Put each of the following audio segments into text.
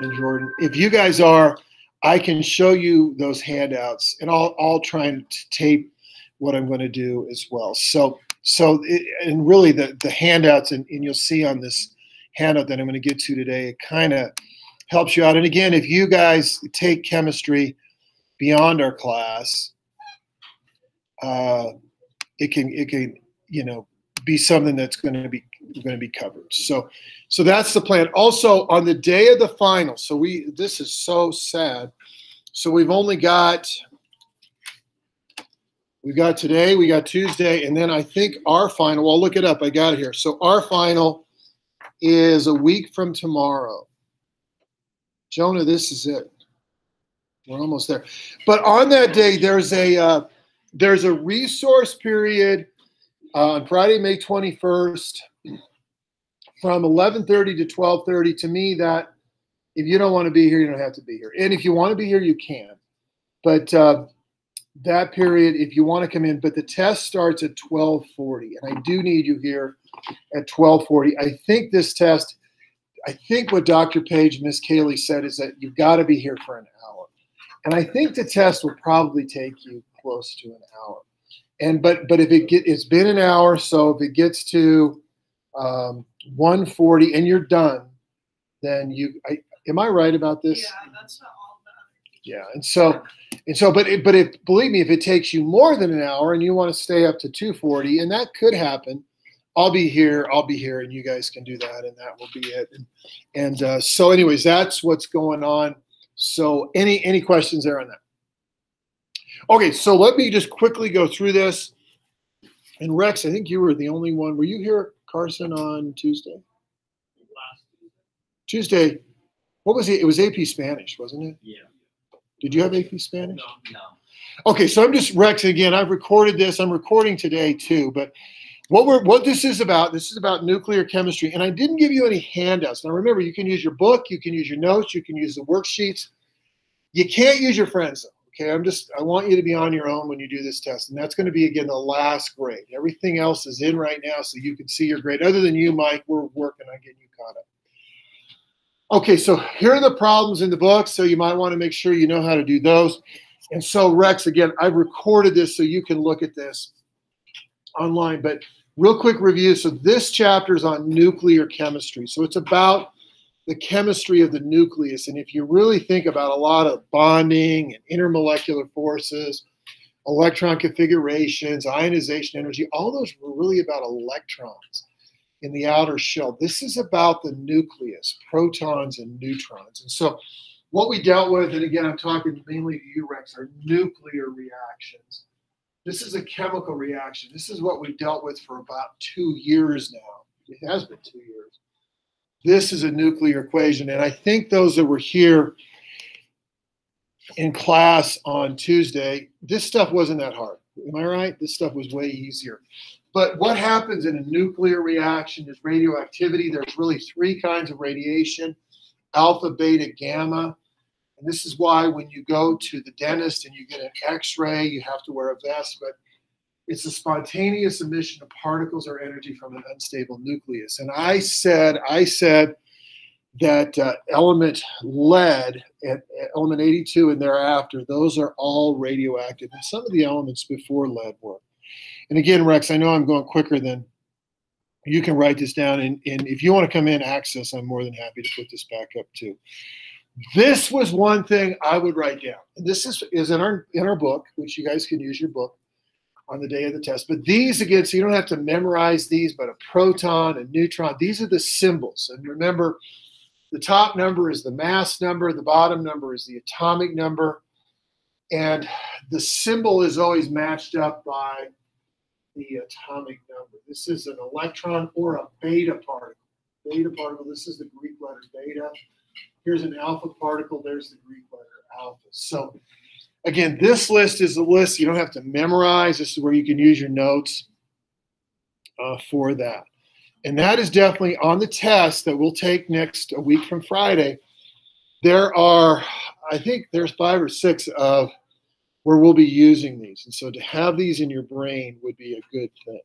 and Jordan. If you guys are, I can show you those handouts, and I'll I'll try and tape what I'm going to do as well. So so it, and really the the handouts, and, and you'll see on this handout that I'm going to get to today, it kind of helps you out. And again, if you guys take chemistry beyond our class, uh, it can it can you know be something that's going to be going to be covered. So so that's the plan. Also on the day of the final. So we this is so sad. So we've only got we got today, we got Tuesday, and then I think our final. I'll look it up. I got it here. So our final is a week from tomorrow. Jonah, this is it. We're almost there. But on that day, there's a uh, there's a resource period uh, on Friday, May 21st, from 11:30 to 12:30. To me, that if you don't want to be here, you don't have to be here. And if you want to be here, you can. But uh, that period, if you want to come in, but the test starts at 12:40, and I do need you here at 12:40. I think this test. I think what Dr. Page, Miss Kaylee said is that you've got to be here for an hour. And I think the test will probably take you close to an hour. And but but if it get it's been an hour, so if it gets to um, 140 and you're done, then you I, am I right about this? Yeah, that's not all done. Yeah, and so and so, but it, but if believe me, if it takes you more than an hour and you want to stay up to 240, and that could happen, I'll be here. I'll be here, and you guys can do that, and that will be it. And, and uh, so, anyways, that's what's going on. So, any any questions there on that? Okay, so let me just quickly go through this. And Rex, I think you were the only one. Were you here, Carson, on Tuesday? Tuesday. What was it? It was AP Spanish, wasn't it? Yeah. Did you have AP Spanish? No, no. Okay, so I'm just Rex again. I've recorded this. I'm recording today too, but what we're what this is about, this is about nuclear chemistry, and I didn't give you any handouts. Now remember, you can use your book, you can use your notes, you can use the worksheets. You can't use your friends though. Okay, I'm just I want you to be on your own when you do this test, and that's going to be again the last grade. Everything else is in right now, so you can see your grade. Other than you, Mike, we're working on getting you caught up. Okay, so here are the problems in the book, so you might want to make sure you know how to do those. And so, Rex, again, I've recorded this so you can look at this online. But real quick review. So this chapter is on nuclear chemistry. So it's about the chemistry of the nucleus. And if you really think about a lot of bonding and intermolecular forces, electron configurations, ionization energy, all those were really about electrons in the outer shell. This is about the nucleus, protons and neutrons. And so what we dealt with, and again, I'm talking mainly to you, Rex, are nuclear reactions. This is a chemical reaction. This is what we dealt with for about two years now. It has been two years. This is a nuclear equation. And I think those that were here in class on Tuesday, this stuff wasn't that hard. Am I right? This stuff was way easier. But what happens in a nuclear reaction is radioactivity. There's really three kinds of radiation alpha, beta, gamma. And this is why when you go to the dentist and you get an x ray, you have to wear a vest. But it's a spontaneous emission of particles or energy from an unstable nucleus. And I said, I said that uh, element lead at, element 82 and thereafter, those are all radioactive. And some of the elements before lead were. And again, Rex, I know I'm going quicker than you can write this down. And, and if you want to come in access, I'm more than happy to put this back up too. This was one thing I would write down. And this is, is in our in our book, which you guys can use your book on the day of the test. But these again, so you don't have to memorize these, but a proton, a neutron, these are the symbols. And remember, the top number is the mass number, the bottom number is the atomic number. And the symbol is always matched up by the atomic number. This is an electron or a beta particle. Beta particle, this is the Greek letter beta. Here's an alpha particle, there's the Greek letter alpha. So again, this list is a list you don't have to memorize. This is where you can use your notes uh, for that. And that is definitely on the test that we'll take next a week from Friday. There are, I think there's five or six of where we'll be using these. And so to have these in your brain would be a good thing.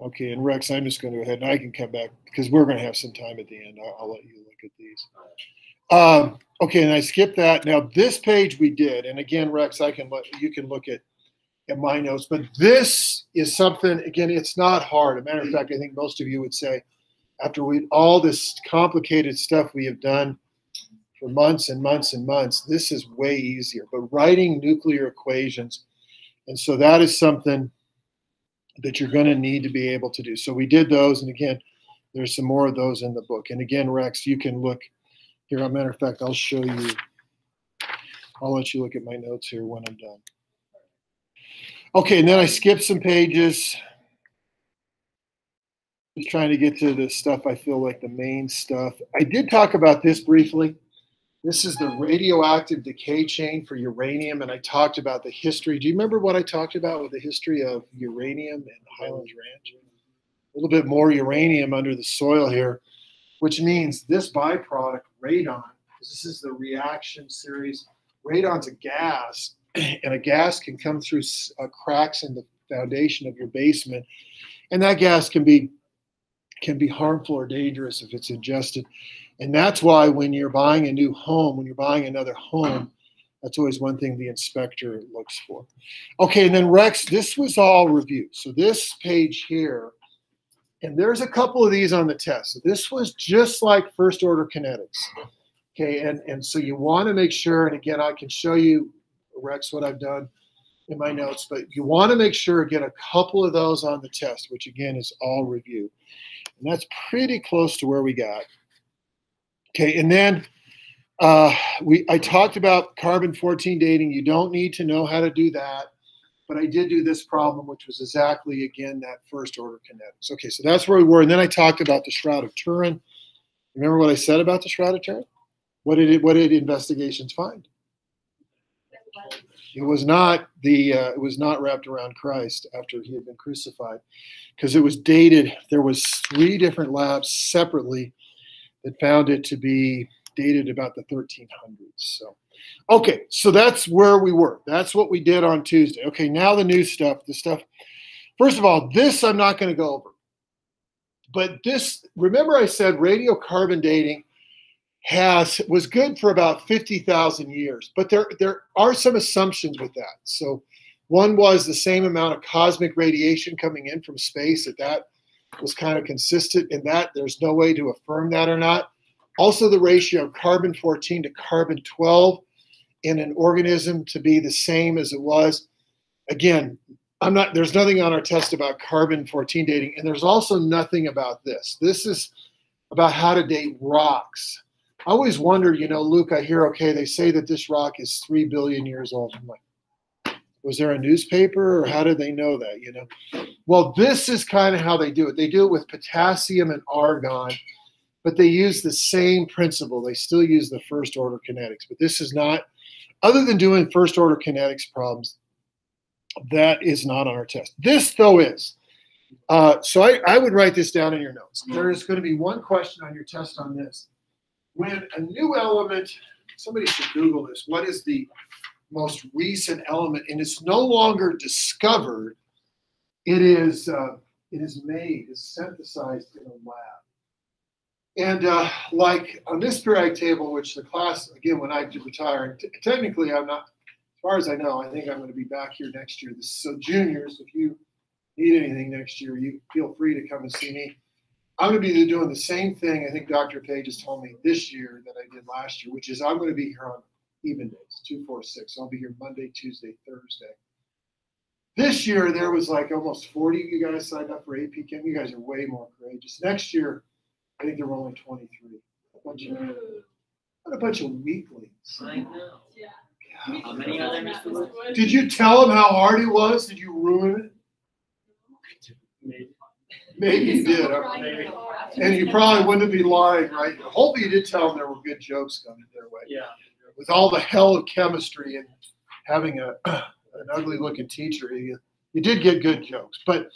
Okay, and Rex, I'm just going to go ahead and I can come back because we're going to have some time at the end. I'll, I'll let you look at these. Um, okay, and I skipped that. Now this page we did, and again, Rex, I can let you can look at at my notes, but this is something. Again, it's not hard. As a matter of fact, I think most of you would say, after we all this complicated stuff we have done for months and months and months, this is way easier. But writing nuclear equations, and so that is something that you're going to need to be able to do. So we did those, and again, there's some more of those in the book. And again, Rex, you can look here. As a matter of fact, I'll show you. I'll let you look at my notes here when I'm done. Okay, and then I skipped some pages. Just trying to get to the stuff I feel like the main stuff. I did talk about this briefly. This is the radioactive decay chain for uranium, and I talked about the history. Do you remember what I talked about with the history of uranium and Highlands Ranch? A little bit more uranium under the soil here, which means this byproduct, radon, this is the reaction series. Radon's a gas, and a gas can come through uh, cracks in the foundation of your basement, and that gas can be can be harmful or dangerous if it's ingested. And that's why when you're buying a new home, when you're buying another home, that's always one thing the inspector looks for. Okay, and then Rex, this was all review. So this page here, and there's a couple of these on the test. So this was just like first order kinetics. Okay, and, and so you want to make sure, and again, I can show you, Rex, what I've done in my notes, but you want to make sure, get a couple of those on the test, which again is all review. And that's pretty close to where we got. Okay, and then uh, we I talked about carbon 14 dating. You don't need to know how to do that, but I did do this problem, which was exactly again that first order kinetics. Okay, so that's where we were, and then I talked about the Shroud of Turin. Remember what I said about the Shroud of Turin? What did it, what did investigations find? It was not the uh, it was not wrapped around Christ after he had been crucified, because it was dated. There was three different labs separately that found it to be dated about the 1300s. So, okay, so that's where we were. That's what we did on Tuesday. Okay, now the new stuff. The stuff. First of all, this I'm not going to go over. But this, remember, I said radiocarbon dating has was good for about 50,000 years, but there there are some assumptions with that. So, one was the same amount of cosmic radiation coming in from space at that was kind of consistent in that. There's no way to affirm that or not. Also, the ratio of carbon 14 to carbon 12 in an organism to be the same as it was. Again, I'm not. There's nothing on our test about carbon 14 dating, and there's also nothing about this. This is about how to date rocks. I always wondered, you know, Luke. I hear okay, they say that this rock is three billion years old. I'm like, was there a newspaper or how did they know that you know? Well this is kind of how they do it. They do it with potassium and argon but they use the same principle. They still use the first order kinetics but this is not other than doing first order kinetics problems that is not on our test. This though is. Uh, so I, I would write this down in your notes. There is going to be one question on your test on this. When a new element somebody should google this. What is the most recent element, and it's no longer discovered. It is uh, it is made, is synthesized in a lab. And uh, like on this periodic table, which the class again, when I retire, t- technically I'm not, as far as I know, I think I'm going to be back here next year. This, so juniors, if you need anything next year, you feel free to come and see me. I'm going to be doing the same thing. I think Dr. Page has told me this year that I did last year, which is I'm going to be here on even days, two, four, six. I'll be here Monday, Tuesday, Thursday. This year, there was like almost 40 of you guys signed up for AP Chem. You guys are way more courageous. Next year, I think there were only 23. A bunch of, what a bunch of weaklings. I know. Yeah. How many are there, Mr. Woods? Did you tell them how hard it was? Did you ruin it? Maybe. Maybe you did. Maybe. And you probably wouldn't be lying, right? Hopefully, you did tell them there were good jokes coming their way. Yeah. With all the hell of chemistry and having a an ugly looking teacher, you, you did get good jokes. But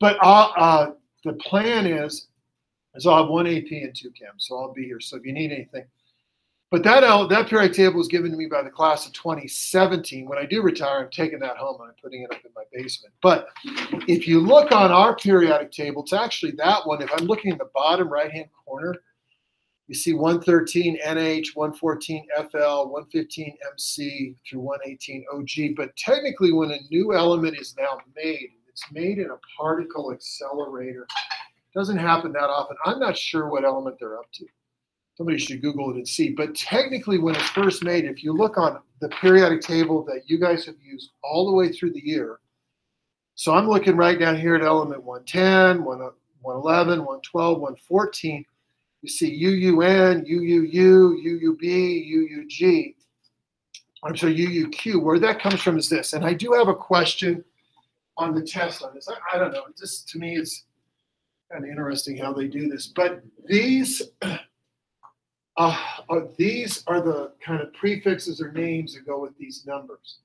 but uh, uh, the plan is is I'll have one AP and two chem, so I'll be here. So if you need anything, But that that periodic table was given to me by the class of 2017. When I do retire, I'm taking that home and I'm putting it up in my basement. But if you look on our periodic table, it's actually that one. If I'm looking in the bottom right hand corner, you see 113 NH, 114 FL, 115 MC through 118 OG. But technically, when a new element is now made, it's made in a particle accelerator. It Doesn't happen that often. I'm not sure what element they're up to. Somebody should Google it and see. But technically, when it's first made, if you look on the periodic table that you guys have used all the way through the year, so I'm looking right down here at element 110, 111, 112, 114. You see UUN, UUU, UUB, UUG. I'm sorry, UUQ. Where that comes from is this. And I do have a question on the test on this. I, I don't know. This to me, it's kind of interesting how they do this. But these, uh, are, these are the kind of prefixes or names that go with these numbers.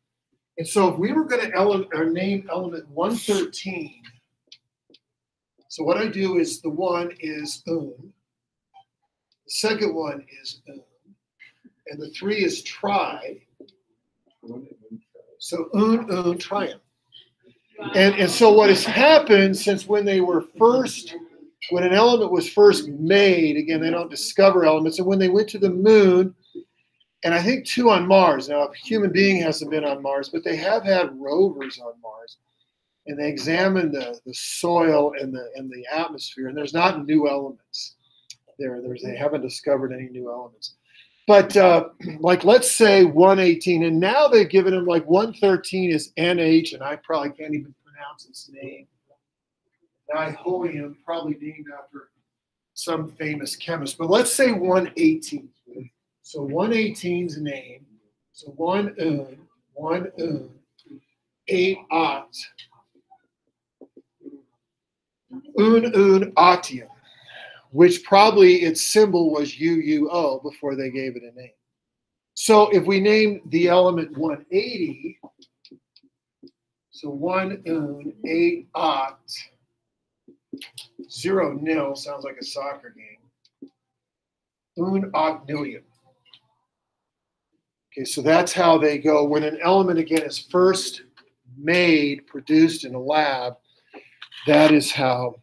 And so if we were going to ele- or name element 113, so what I do is the one is un, the second one is un, and the three is try. So un, un, triumph. And, and so what has happened since when they were first, when an element was first made, again, they don't discover elements, and when they went to the moon, and I think two on Mars. Now, a human being hasn't been on Mars, but they have had rovers on Mars, and they examined the, the soil and the and the atmosphere, and there's not new elements there. There's they haven't discovered any new elements. But uh, like let's say 118, and now they've given him like 113 is NH, and I probably can't even pronounce its name. Diholium, probably named after some famous chemist. But let's say 118. So 118's name. So one un, one un, eight ot. Un un otium which probably its symbol was UUO before they gave it a name. So if we name the element 180, so 1 un, 8 ot, 0 nil sounds like a soccer game. Un octillion. Okay, so that's how they go. When an element again is first made, produced in a lab, that is how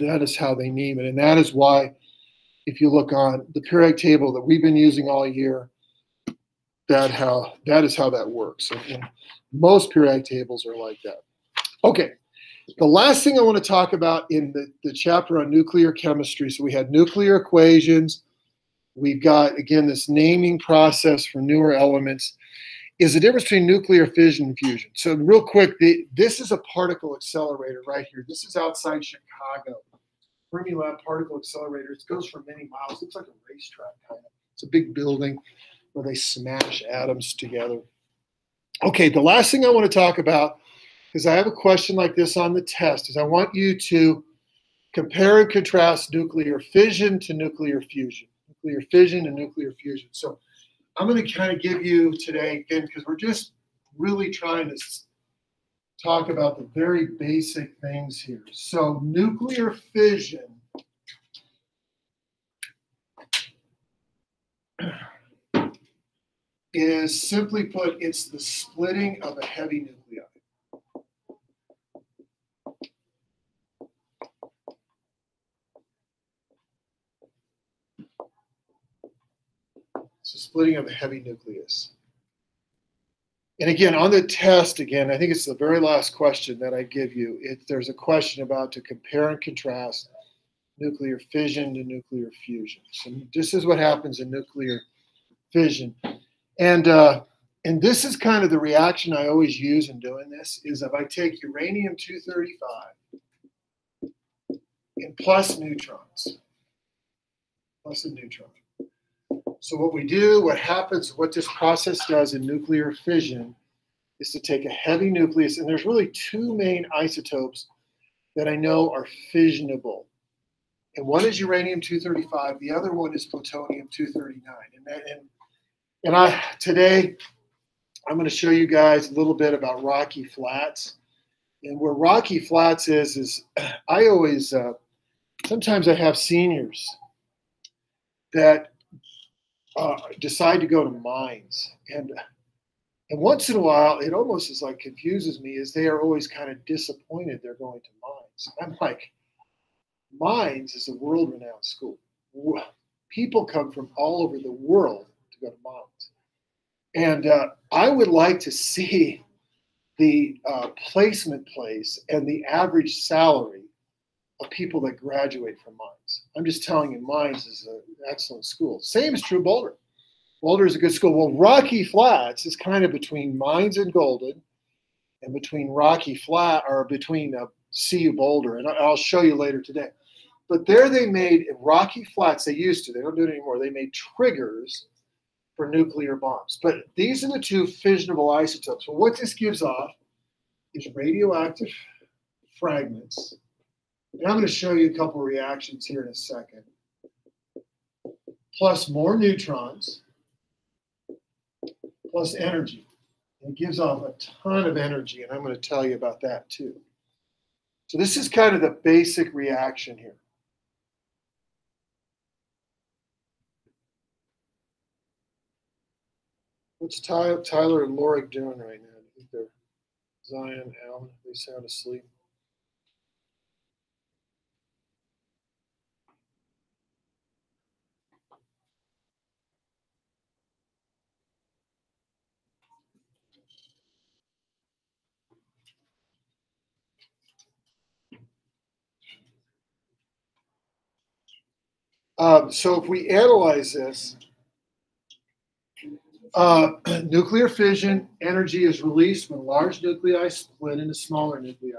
that is how they name it. And that is why, if you look on the periodic table that we've been using all year, that how that is how that works. And, most periodic tables are like that. Okay. The last thing I want to talk about in the, the chapter on nuclear chemistry. So we had nuclear equations. We've got again this naming process for newer elements is the difference between nuclear fission and fusion. So, real quick, the, this is a particle accelerator right here. This is outside Chicago. Fermilab particle accelerator. It goes for many miles. Looks like a racetrack kind of. It's a big building where they smash atoms together. Okay, the last thing I want to talk about, because I have a question like this on the test, is I want you to compare and contrast nuclear fission to nuclear fusion. Nuclear fission and nuclear fusion. So I'm going to kind of give you today, again, because we're just really trying to talk about the very basic things here. So, nuclear fission. Is simply put, it's the splitting of a heavy nuclei. A splitting of a heavy nucleus. And again, on the test, again, I think it's the very last question that I give you. If there's a question about to compare and contrast nuclear fission to nuclear fusion. So this is what happens in nuclear fission. And uh, and this is kind of the reaction I always use in doing this is if I take uranium 235 and plus neutrons, plus a neutron. So what we do, what happens, what this process does in nuclear fission is to take a heavy nucleus, and there's really two main isotopes that I know are fissionable. And one is uranium-235, the other one is plutonium-239. And, that, and, and I today, I'm going to show you guys a little bit about Rocky Flats. And where Rocky Flats is, is I always, uh, sometimes I have seniors that uh, decide to go to mines, and and once in a while, it almost is like confuses me, is they are always kind of disappointed they're going to mines. I'm like, mines is a world-renowned school. People come from all over the world to go to mines, and uh, I would like to see the uh, placement place and the average salary of people that graduate from mines. I'm just telling you, mines is an excellent school. Same is true Boulder. Boulder is a good school. Well, Rocky Flats is kind of between Mines and Golden, and between Rocky Flat or between uh, CU Boulder, and I'll show you later today. But there they made Rocky Flats. They used to. They don't do it anymore. They made triggers for nuclear bombs. But these are the two fissionable isotopes. Well, what this gives off is radioactive fragments. And I'm going to show you a couple reactions here in a second. Plus more neutrons plus energy. It gives off a ton of energy, and I'm going to tell you about that too. So this is kind of the basic reaction here. What's Tyler and Lorik doing right now? I think they're Zion, Alan, they sound asleep. Um, so if we analyze this, uh, nuclear fission energy is released when large nuclei split into smaller nuclei.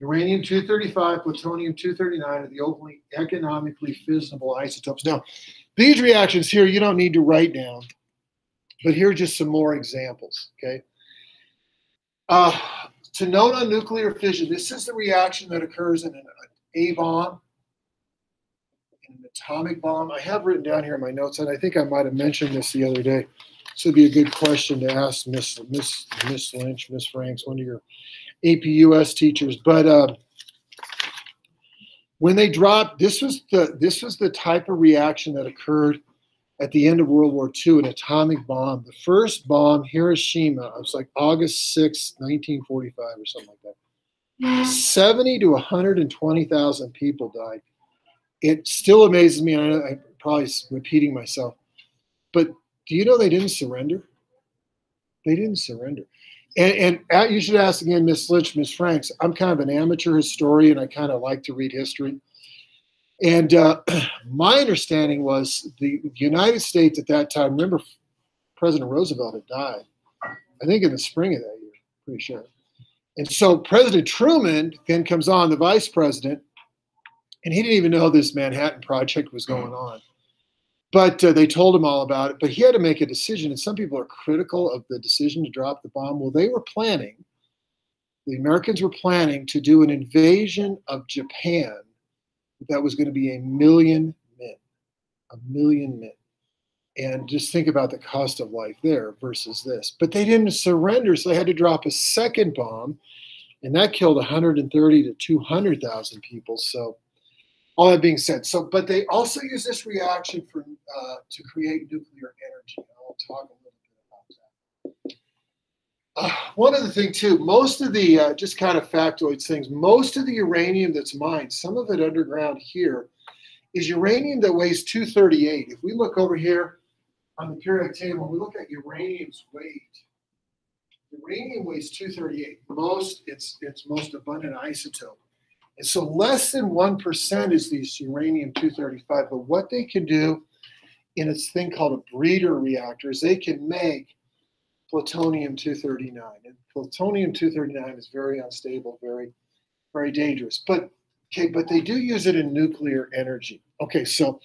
Uranium 235, plutonium 239 are the only economically fissionable isotopes. Now, these reactions here you don't need to write down, but here are just some more examples. Okay. Uh, to note on nuclear fission, this is the reaction that occurs in an A bomb an atomic bomb. I have written down here in my notes, and I think I might have mentioned this the other day. This would be a good question to ask Miss Miss Miss Lynch, Miss Franks, one of your APUS teachers. But uh, when they dropped, this was the this was the type of reaction that occurred at the end of World War II, an atomic bomb. The first bomb, Hiroshima, it was like August 6, 1945, or something like that. 70 to 120,000 people died it still amazes me. And I'm probably repeating myself, but do you know they didn't surrender? They didn't surrender. And, and uh, you should ask again, Miss Lynch, Miss Franks. I'm kind of an amateur historian. I kind of like to read history. And uh, my understanding was the United States at that time, remember, President Roosevelt had died, I think in the spring of that year, pretty sure. And so President Truman then comes on, the vice president, and he didn't even know this Manhattan Project was going on. But uh, they told him all about it. But he had to make a decision, and some people are critical of the decision to drop the bomb. Well, they were planning, the Americans were planning to do an invasion of Japan that was going to be a million men, a million men. And just think about the cost of life there versus this. But they didn't surrender, so they had to drop a second bomb, and that killed 130 to 200,000 people. So all that being said, so but they also use this reaction for uh, to create nuclear energy. I'll talk a little bit about that. Uh, one other thing too, most of the uh, just kind of factoids things, most of the uranium that's mined, some of it underground here, is uranium that weighs 238. If we look over here on the periodic table, we look at uranium's weight. Uranium weighs 238. Most its its most abundant isotope. So less than 1% is these uranium 235. But what they can do in a thing called a breeder reactor is they can make plutonium 239. And plutonium 239 is very unstable, very, very dangerous. But okay, but they do use it in nuclear energy. Okay, so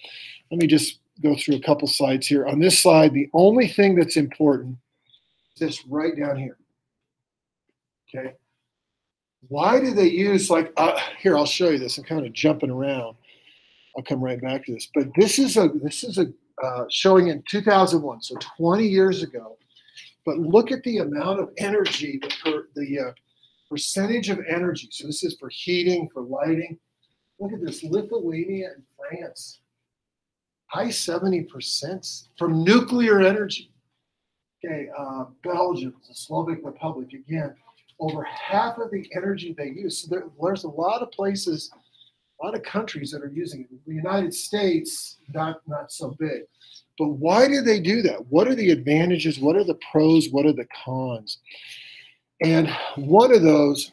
let me just go through a couple slides here. On this slide, the only thing that's important is this right down here. Okay why do they use like uh, here i'll show you this. I'm kind of jumping around. I'll come right back to this. But this is a this is a uh, showing in 2001 so 20 years ago. But look at the amount of energy the, per, the uh, percentage of energy. So this is for heating for lighting. Look at this lithuania and france. High 70% from nuclear energy. Okay, uh, Belgium, the Slovak Republic, again, over half of the energy they use. So there, there's a lot of places, a lot of countries that are using it. The United States, not not so big. But why do they do that? What are the advantages? What are the pros? What are the cons? And one of those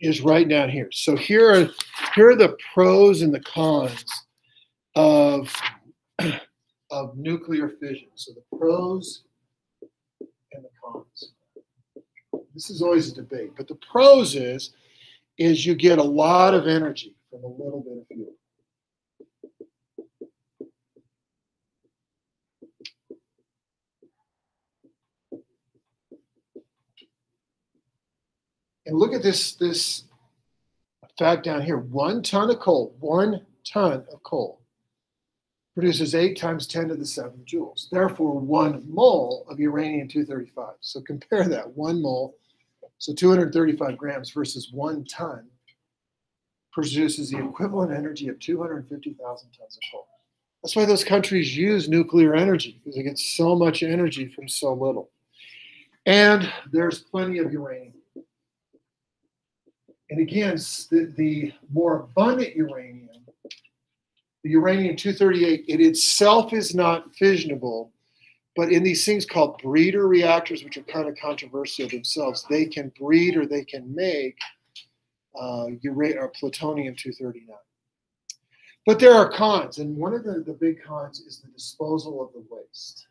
is right down here. So here are here are the pros and the cons of of nuclear fission. So the pros and the cons. This is always a debate, but the pros is is you get a lot of energy from a little bit of fuel. And look at this this fact down here. One ton of coal, one ton of coal produces eight times 10 to the seven joules. Therefore, one mole of uranium 235. So compare that one mole, so 235 grams versus one ton produces the equivalent energy of 250,000 tons of coal. That's why those countries use nuclear energy because they get so much energy from so little. And there's plenty of uranium. And again, the, the more abundant uranium, the uranium 238, it itself is not fissionable, but in these things called breeder reactors, which are kind of controversial themselves, they can breed or they can make uh, or plutonium 239. But there are cons, and one of the, the big cons is the disposal of the waste.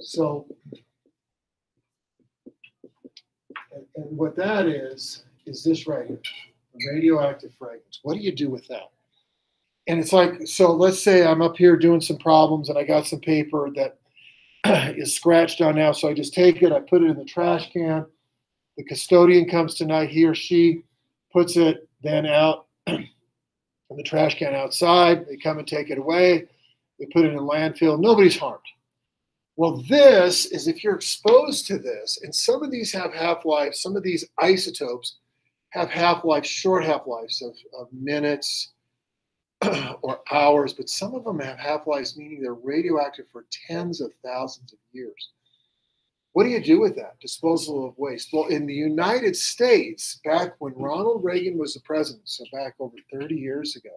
So, and, and what that is, is this right here, radioactive fragments. What do you do with that? And it's like, so let's say I'm up here doing some problems and I got some paper that is scratched on now. So I just take it, I put it in the trash can. The custodian comes tonight, he or she puts it then out in the trash can outside. They come and take it away. They put it in landfill. Nobody's harmed. Well, this is if you're exposed to this, and some of these have half lives, some of these isotopes have half lives, short half lives of, of minutes or hours, but some of them have half lives, meaning they're radioactive for tens of thousands of years. What do you do with that? Disposal of waste. Well, in the United States, back when Ronald Reagan was the president, so back over 30 years ago,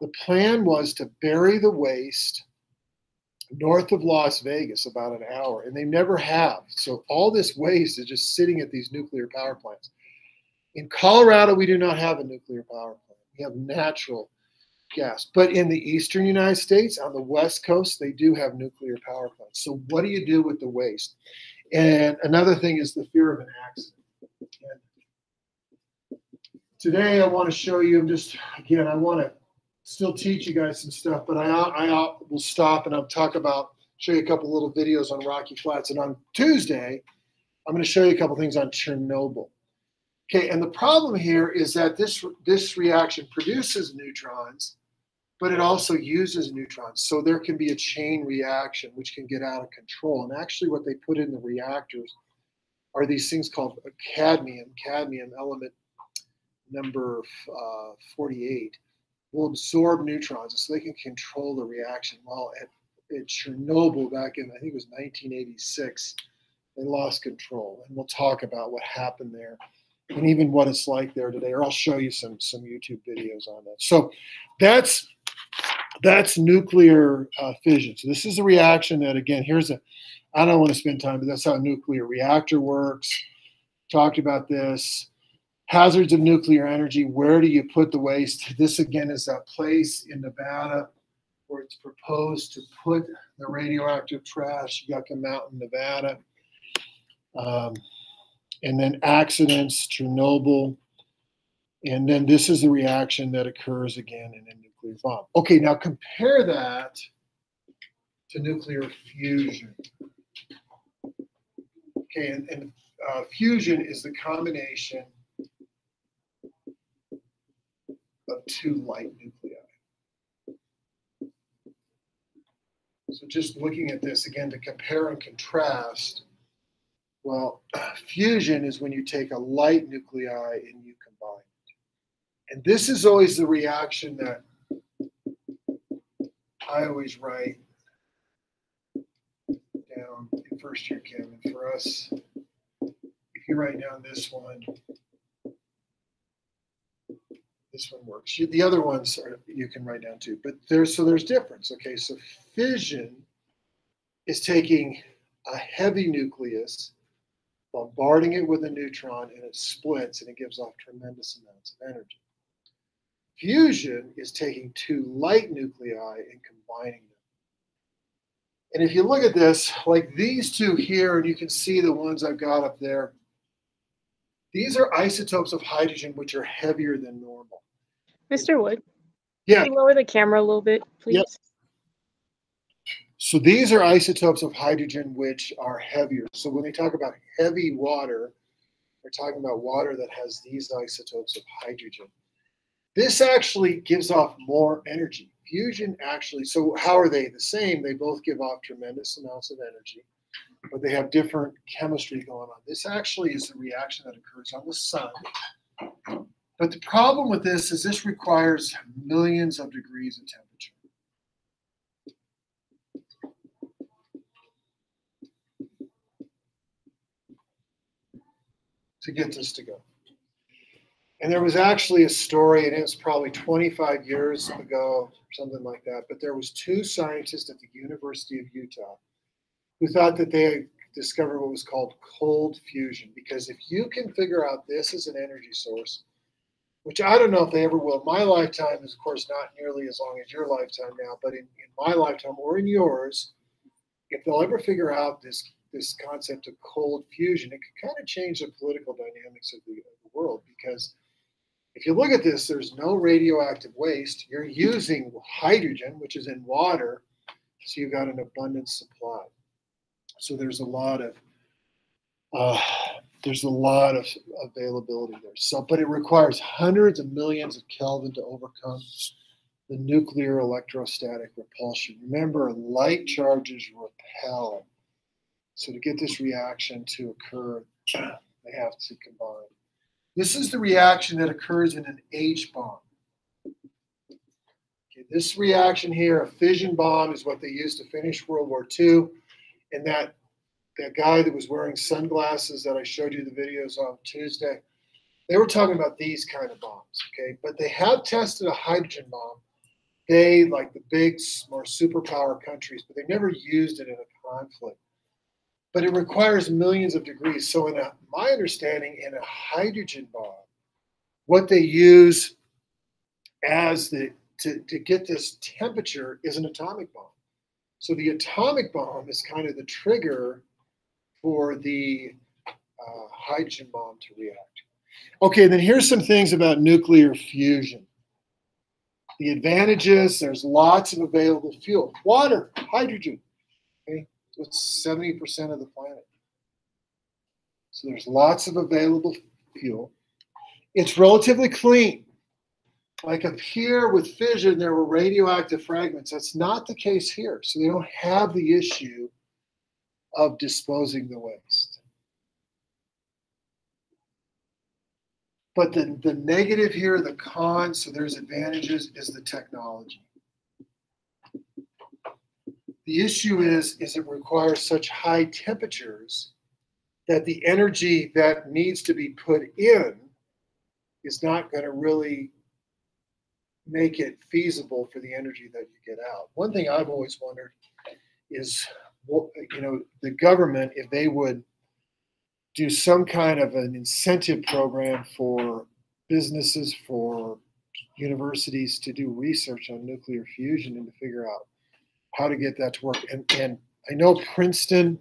the plan was to bury the waste north of Las Vegas about an hour, and they never have. So all this waste is just sitting at these nuclear power plants. In Colorado, we do not have a nuclear power plant. We have natural gas. But in the eastern United States, on the west coast, they do have nuclear power plants. So what do you do with the waste? And another thing is the fear of an accident. And today, I want to show you. I'm just again, I want to still teach you guys some stuff, but I I will stop and I'll talk about show you a couple little videos on Rocky Flats. And on Tuesday, I'm going to show you a couple things on Chernobyl. Okay, and the problem here is that this this reaction produces neutrons, but it also uses neutrons. So there can be a chain reaction which can get out of control. And actually, what they put in the reactors are these things called cadmium, cadmium element number uh, 48 will absorb neutrons so they can control the reaction. Well, at, at Chernobyl back in, I think it was 1986, they lost control. And we'll talk about what happened there and even what it's like there today. Or I'll show you some some YouTube videos on that. So that's that's nuclear uh, fission. So this is a reaction that again, here's a I don't want to spend time, but that's how a nuclear reactor works. Talked about this. Hazards of nuclear energy. Where do you put the waste? This again is that place in Nevada where it's proposed to put the radioactive trash, Yucca Mountain, Nevada. Um, and then accidents, Chernobyl, and then this is the reaction that occurs again in a nuclear bomb. Okay, now compare that to nuclear fusion. Okay, and, and uh, fusion is the combination of two light nuclei. So just looking at this again to compare and contrast, well, fusion is when you take a light nuclei and you combine it. And this is always the reaction that I always write down in first year chem. And for us, if you write down this one, this one works. The other ones are, you can write down too, but there's so there's difference. Okay, so fission is taking a heavy nucleus, bombarding it with a neutron, and it splits and it gives off tremendous amounts of energy. Fusion is taking two light nuclei and combining them. And if you look at this, like these two here, and you can see the ones I've got up there, these are isotopes of hydrogen which are heavier than normal. Mr. Wood, Yeah. can you lower the camera a little bit, please? Yep. So these are isotopes of hydrogen which are heavier. So when they talk about heavy water, they're talking about water that has these isotopes of hydrogen. This actually gives off more energy. Fusion actually, so how are they the same? They both give off tremendous amounts of energy, but they have different chemistry going on. This actually is a reaction that occurs on the sun. But the problem with this is this requires millions of degrees of temperature. To get this to go. And there was actually a story, and it was probably 25 years ago, something like that. But there was two scientists at the University of Utah who thought that they had discovered what was called cold fusion. Because if you can figure out this as an energy source, which I don't know if they ever will. My lifetime is, of course, not nearly as long as your lifetime now, but in, in my lifetime or in yours, if they'll ever figure out this this concept of cold fusion, it could kind of change the political dynamics of the, of the world because if you look at this, there's no radioactive waste. You're using hydrogen, which is in water, so you've got an abundant supply. So there's a lot of uh, there's a lot of availability there. So, but it requires hundreds of millions of Kelvin to overcome the nuclear electrostatic repulsion. Remember, light charges repel. So to get this reaction to occur, they have to combine. This is the reaction that occurs in an H bomb. Okay, this reaction here, a fission bomb, is what they used to finish World War II. And that that guy that was wearing sunglasses that I showed you the videos on Tuesday, they were talking about these kind of bombs. Okay, but they have tested a hydrogen bomb. They, like the big, more superpower countries, but they never used it in a conflict but it requires millions of degrees. So, in a, my understanding, in a hydrogen bomb, what they use as the to, to get this temperature is an atomic bomb. So the atomic bomb is kind of the trigger for the uh, hydrogen bomb to react. Okay, then here's some things about nuclear fusion. The advantages, there's lots of available fuel. Water, hydrogen, okay? It's 70% of the planet. So there's lots of available fuel. It's relatively clean. Like up here with fission, there were radioactive fragments. That's not the case here. So they don't have the issue of disposing the waste. But the, the negative here, the con, so there's advantages, is the technology. The issue is, is it requires such high temperatures that the energy that needs to be put in is not going to really make it feasible for the energy that you get out. One thing I've always wondered is, you know, the government, if they would do some kind of an incentive program for businesses, for universities to do research on nuclear fusion and to figure out how to get that to work. And, and I know Princeton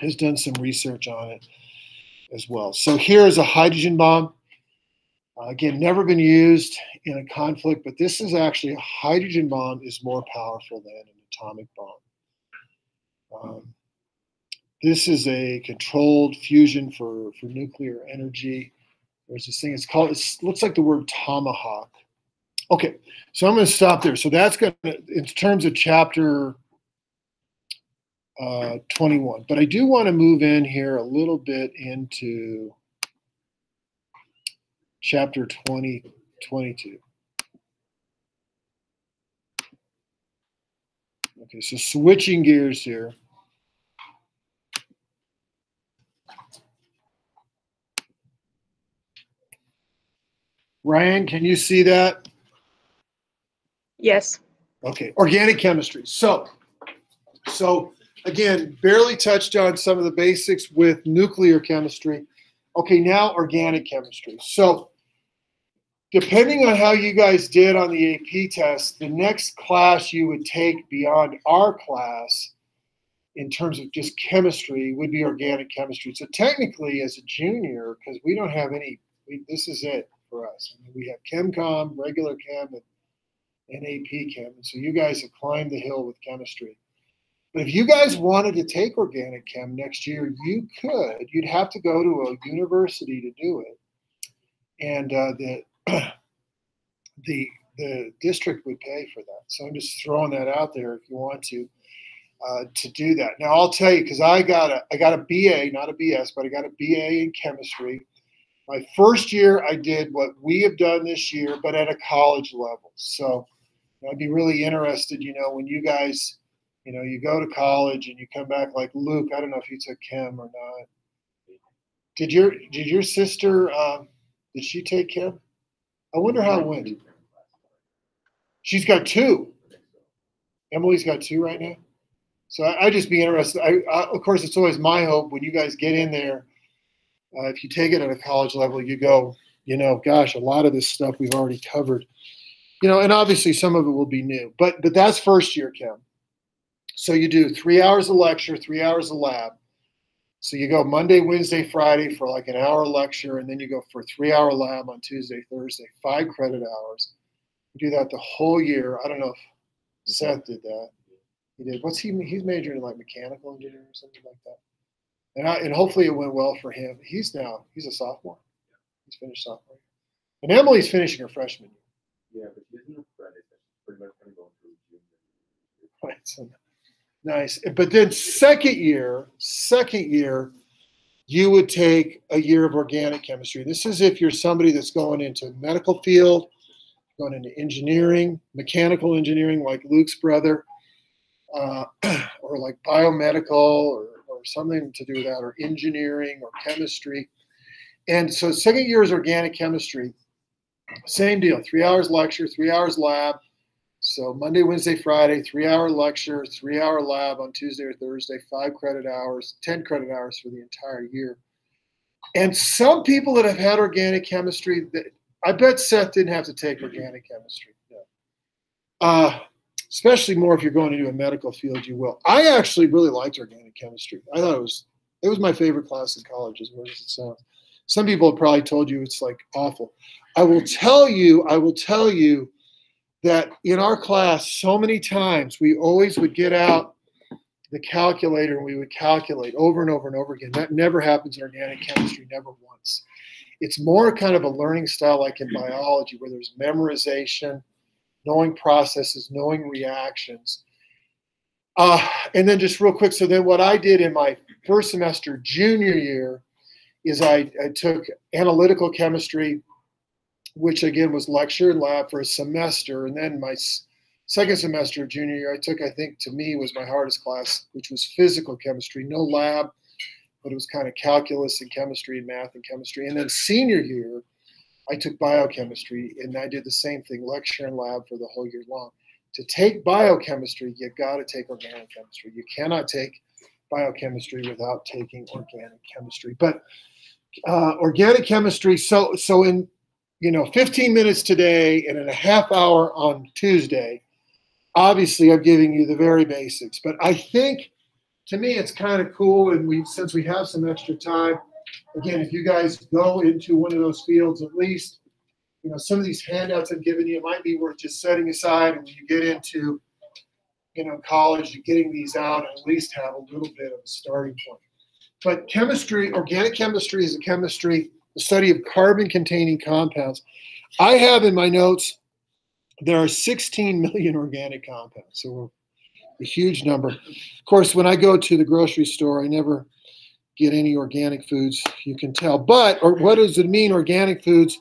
has done some research on it as well. So here is a hydrogen bomb. Uh, again, never been used in a conflict, but this is actually a hydrogen bomb is more powerful than an atomic bomb. Um, this is a controlled fusion for, for nuclear energy. There's this thing, it's called, it looks like the word tomahawk. Okay, so I'm going to stop there. So that's going to, in terms of chapter uh, 21. But I do want to move in here a little bit into chapter 20, 22. Okay, so switching gears here. Ryan, can you see that? Yes. Okay, organic chemistry. So, so again, barely touched on some of the basics with nuclear chemistry. Okay, now organic chemistry. So, depending on how you guys did on the AP test, the next class you would take beyond our class in terms of just chemistry would be organic chemistry. So, technically, as a junior, because we don't have any, we, this is it for us. I mean, we have ChemCom, regular chem, and and AP Chem. So you guys have climbed the hill with chemistry. But if you guys wanted to take organic chem next year, you could. You'd have to go to a university to do it, and uh, the the the district would pay for that. So I'm just throwing that out there if you want to uh, to do that. Now I'll tell you because I got a I got a BA, not a BS, but I got a BA in chemistry. My first year, I did what we have done this year, but at a college level. So I'd be really interested, you know, when you guys, you know, you go to college and you come back like Luke. I don't know if you took chem or not. Did your did your sister um, did she take chem? I wonder how it went. She's got two. Emily's got two right now. So I, I just be interested. I, I, of course, it's always my hope when you guys get in there. Uh, if you take it at a college level, you go, you know, gosh, a lot of this stuff we've already covered you know, and obviously some of it will be new, but but that's first year chem. So you do three hours of lecture, three hours of lab. So you go Monday, Wednesday, Friday for like an hour lecture, and then you go for three hour lab on Tuesday, Thursday, five credit hours. You do that the whole year. I don't know if Seth did that. He did. What's he? He's majoring in like mechanical engineering or something like that. And I, and hopefully it went well for him. He's now he's a sophomore. He's finished sophomore. And Emily's finishing her freshman year. Yeah, but Right. So nice. But then second year, second year, you would take a year of organic chemistry. This is if you're somebody that's going into medical field, going into engineering, mechanical engineering, like Luke's brother, uh, or like biomedical, or, or something to do with that, or engineering, or chemistry. And so second year is organic chemistry. Same deal. Three hours lecture, three hours lab. So Monday, Wednesday, Friday, three hour lecture, three hour lab on Tuesday or Thursday, five credit hours, 10 credit hours for the entire year. And some people that have had organic chemistry, that I bet Seth didn't have to take organic chemistry. No. Uh, especially more if you're going into a medical field, you will. I actually really liked organic chemistry. I thought it was it was my favorite class in college, as weird as it sounds. Some people have probably told you it's like awful. I will tell you, I will tell you that in our class, so many times we always would get out the calculator and we would calculate over and over and over again. That never happens in organic chemistry, never once. It's more kind of a learning style like in biology where there's memorization, knowing processes, knowing reactions. Uh, and then just real quick, so then what I did in my first semester junior year is I, I took analytical chemistry, which again was lecture and lab for a semester. And then my second semester of junior year, I took, I think to me was my hardest class, which was physical chemistry, no lab, but it was kind of calculus and chemistry and math and chemistry. And then senior year, I took biochemistry and I did the same thing, lecture and lab for the whole year long. To take biochemistry, you got to take organic chemistry. You cannot take biochemistry without taking organic chemistry. But uh, organic chemistry, so so in you know 15 minutes today and in a half hour on Tuesday, obviously I'm giving you the very basics. But I think to me it's kind of cool, and we since we have some extra time, again, if you guys go into one of those fields at least, you know, some of these handouts I've given you, might be worth just setting aside and when you get into, you know, college, you're getting these out at least have a little bit of a starting point. But chemistry, organic chemistry is a chemistry, the study of carbon containing compounds. I have in my notes, there are 16 million organic compounds. So a huge number. Of course, when I go to the grocery store, I never get any organic foods. You can tell. But or what does it mean, organic foods?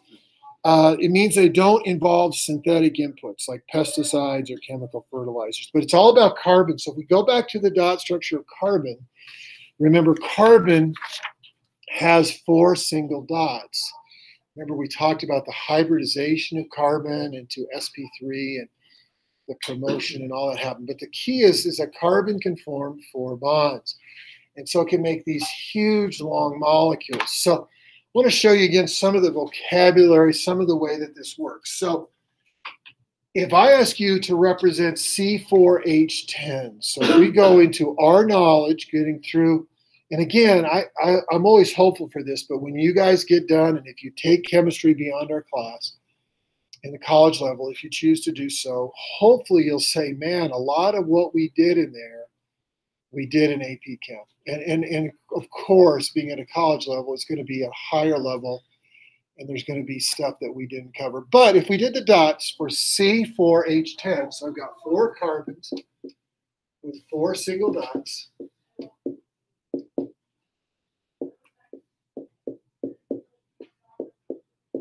Uh, it means they don't involve synthetic inputs like pesticides or chemical fertilizers, but it's all about carbon. So if we go back to the dot structure of carbon, remember carbon has four single dots. Remember we talked about the hybridization of carbon into sp3 and the promotion and all that happened. But the key is, is that carbon can form four bonds. And so it can make these huge long molecules. So I want to show you again some of the vocabulary, some of the way that this works. So if I ask you to represent C4H10, so we go into our knowledge, getting through, and again, I, I, I'm always hopeful for this, but when you guys get done, and if you take chemistry beyond our class, in the college level, if you choose to do so, hopefully you'll say, man, a lot of what we did in there, we did in AP Chem. And, and, and of course, being at a college level, it's going to be a higher level and there's going to be stuff that we didn't cover. But if we did the dots for C4H10, so I've got four carbons with four single dots.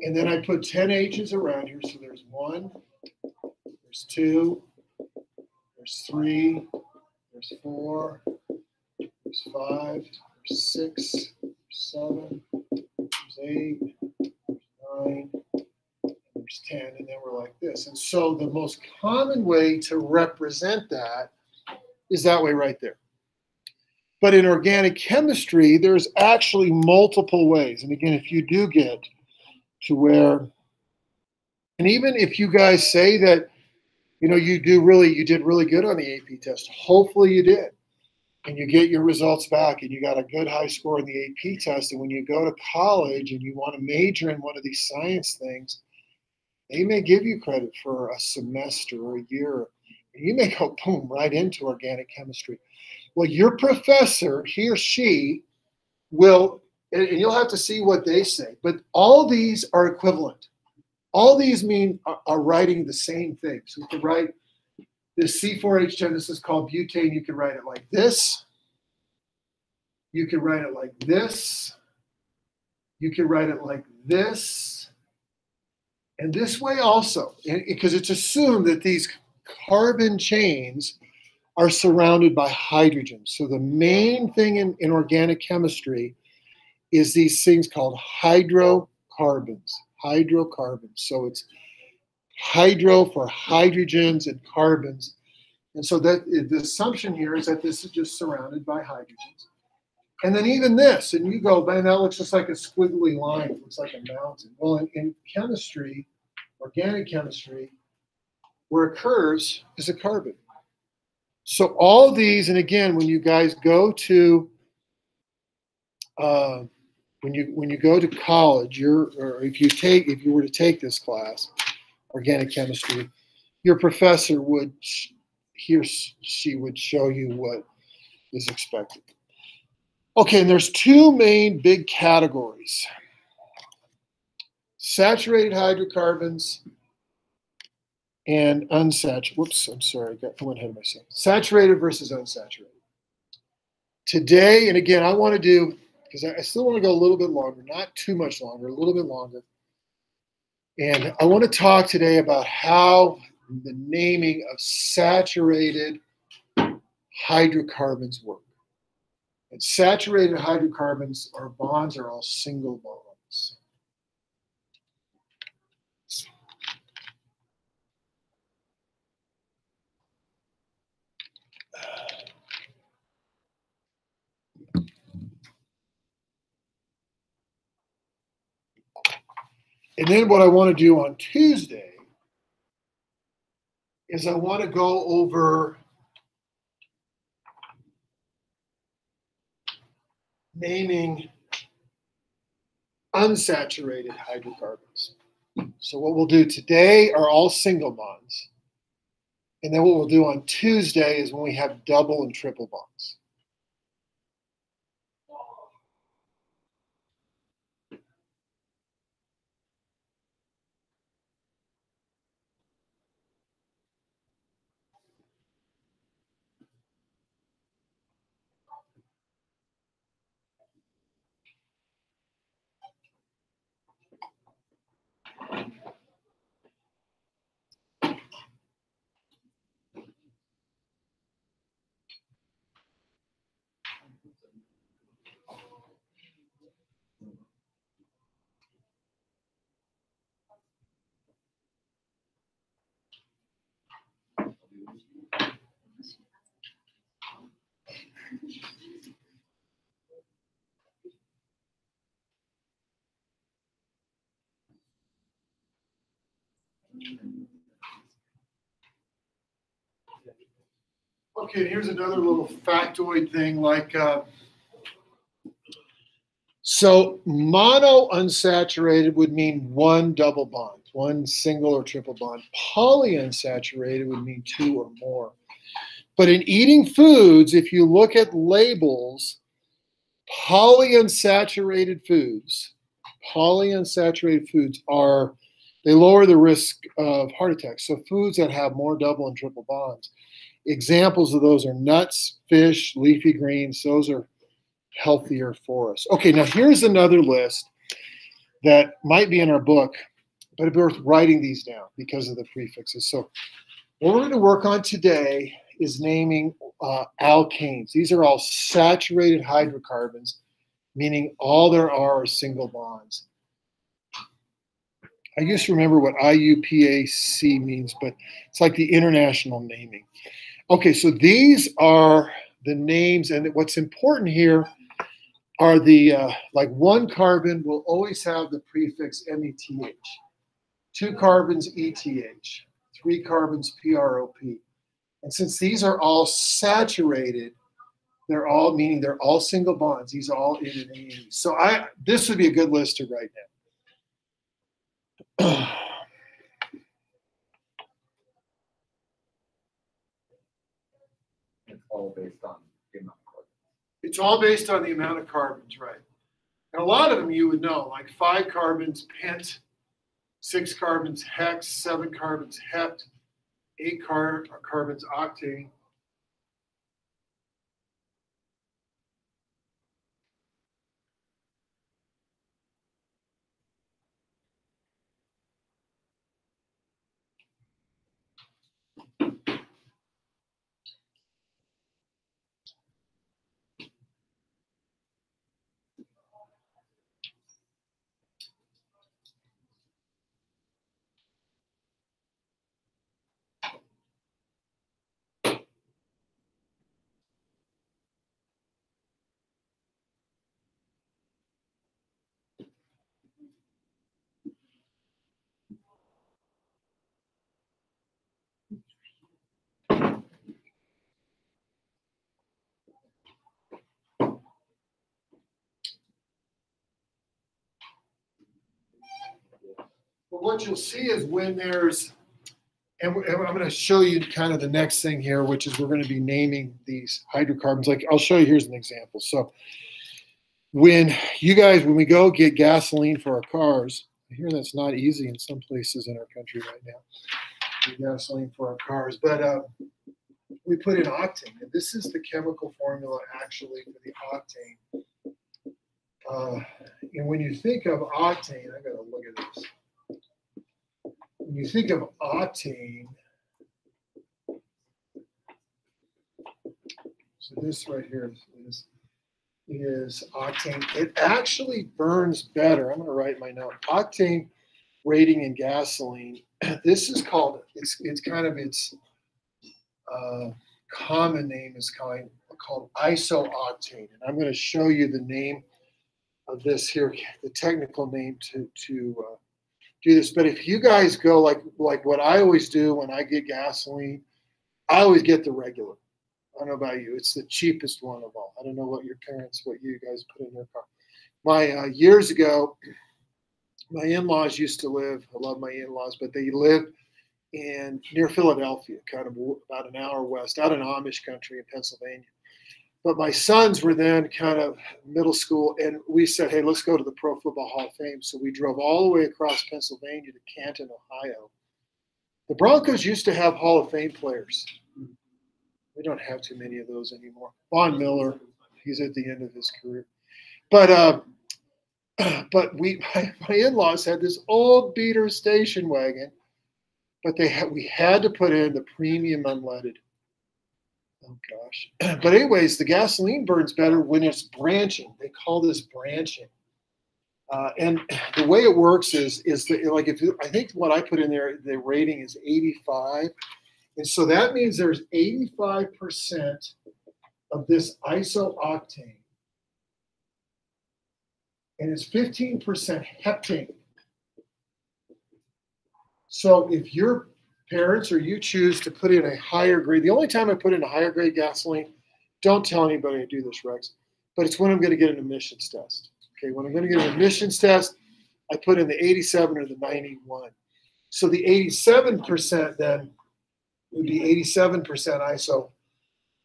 And then I put 10 H's around here. So there's one, there's two, there's three, there's four, there's five, there's six, seven, there's eight, there's nine, there's 10. And then we're like this. And so the most common way to represent that is that way right there. But in organic chemistry, there's actually multiple ways. And again, if you do get to where and even if you guys say that you know you do really you did really good on the AP test hopefully you did and you get your results back and you got a good high score in the AP test and when you go to college and you want to major in one of these science things they may give you credit for a semester or a year and you may go boom right into organic chemistry well your professor he or she will and, you'll have to see what they say. But all these are equivalent. All these mean are, writing the same thing. So can write this C4H10. This is called butane. You can write it like this. You can write it like this. You can write it like this. And this way also, because it's assumed that these carbon chains are surrounded by hydrogen. So the main thing in, in organic chemistry is these things called hydrocarbons. Hydrocarbons. So it's hydro for hydrogens and carbons. And so that the assumption here is that this is just surrounded by hydrogens. And then even this, and you go, man, that looks just like a squiggly line. It looks like a mountain. Well, in, in chemistry, organic chemistry, where it occurs is a carbon. So all these, and again, when you guys go to uh, when you when you go to college, you're or if you take if you were to take this class, organic chemistry, your professor would he or she would show you what is expected. Okay, and there's two main big categories. Saturated hydrocarbons and unsaturated. Whoops, I'm sorry, I got one ahead of myself. Saturated versus unsaturated. Today, and again, I want to do because I, I still want to go a little bit longer, not too much longer, a little bit longer. And I want to talk today about how the naming of saturated hydrocarbons work. And saturated hydrocarbons or bonds are all single bonds. And then what I want to do on Tuesday is I want to go over naming unsaturated hydrocarbons. So what we'll do today are all single bonds. And then what we'll do on Tuesday is when we have double and triple bonds. Okay, here's another little factoid thing like uh, so mono unsaturated would mean one double bond, one single or triple bond. Polyunsaturated would mean two or more. But in eating foods, if you look at labels, polyunsaturated foods, polyunsaturated foods are they lower the risk of heart attacks. So foods that have more double and triple bonds. Examples of those are nuts, fish, leafy greens. Those are healthier for us. Okay, now here's another list that might be in our book, but it's worth writing these down because of the prefixes. So what we're going to work on today is naming uh, alkanes. These are all saturated hydrocarbons, meaning all there are are single bonds. I used to remember what IUPAC means, but it's like the international naming. Okay, so these are the names, and what's important here are the uh, like one carbon will always have the prefix METH, two carbons ETH, three carbons PROP. And since these are all saturated, they're all meaning they're all single bonds. These are all in and AE. So I this would be a good list to write down. It's all based on the amount of carbon. It's all based on the amount of carbons, right? And a lot of them you would know, like five carbons pent, six carbons hex, seven carbons hept, eight car- uh, carbons octane. But what you'll see is when there's, and and I'm going to show you kind of the next thing here, which is we're going to be naming these hydrocarbons. Like I'll show you, here's an example. So when you guys, when we go get gasoline for our cars, I hear that's not easy in some places in our country right now. Gasoline for our cars, but uh, we put in octane. And this is the chemical formula actually for the octane. Uh, and when you think of octane, I've got to look at this when you think of octane, so this right here is, is octane. It actually burns better. I'm going to write my note. Octane rating in gasoline. This is called. It's it's kind of its uh, common name is called called isooctane, and I'm going to show you the name of this here, the technical name to to uh, do this. But if you guys go like like what I always do when I get gasoline, I always get the regular. I don't know about you. It's the cheapest one of all. I don't know what your parents, what you guys put in their car. My uh, years ago, my in-laws used to live. I love my in-laws, but they lived in near Philadelphia, kind of about an hour west, out in Amish country in Pennsylvania. But my sons were then kind of middle school, and we said, hey, let's go to the Pro Football Hall of Fame. So we drove all the way across Pennsylvania to Canton, Ohio. The Broncos used to have Hall of Fame players. We don't have too many of those anymore. Von Miller, he's at the end of his career. But uh, but we my, my in-laws had this old beater station wagon, but they had we had to put in the premium unleaded Oh gosh. But anyways, the gasoline burns better when it's branching. They call this branching. Uh, and the way it works is is that like if you, I think what I put in there, the rating is 85, and so that means there's 85 percent of this isooctane, and it's 15 percent heptane. So if your parents or you choose to put in a higher grade, the only time I put in a higher grade gasoline, don't tell anybody to do this, Rex, but it's when I'm going to get an emissions test. Okay, when I'm going to get an emissions test, I put in the 87 or the 91. So the 87% then would be 87% iso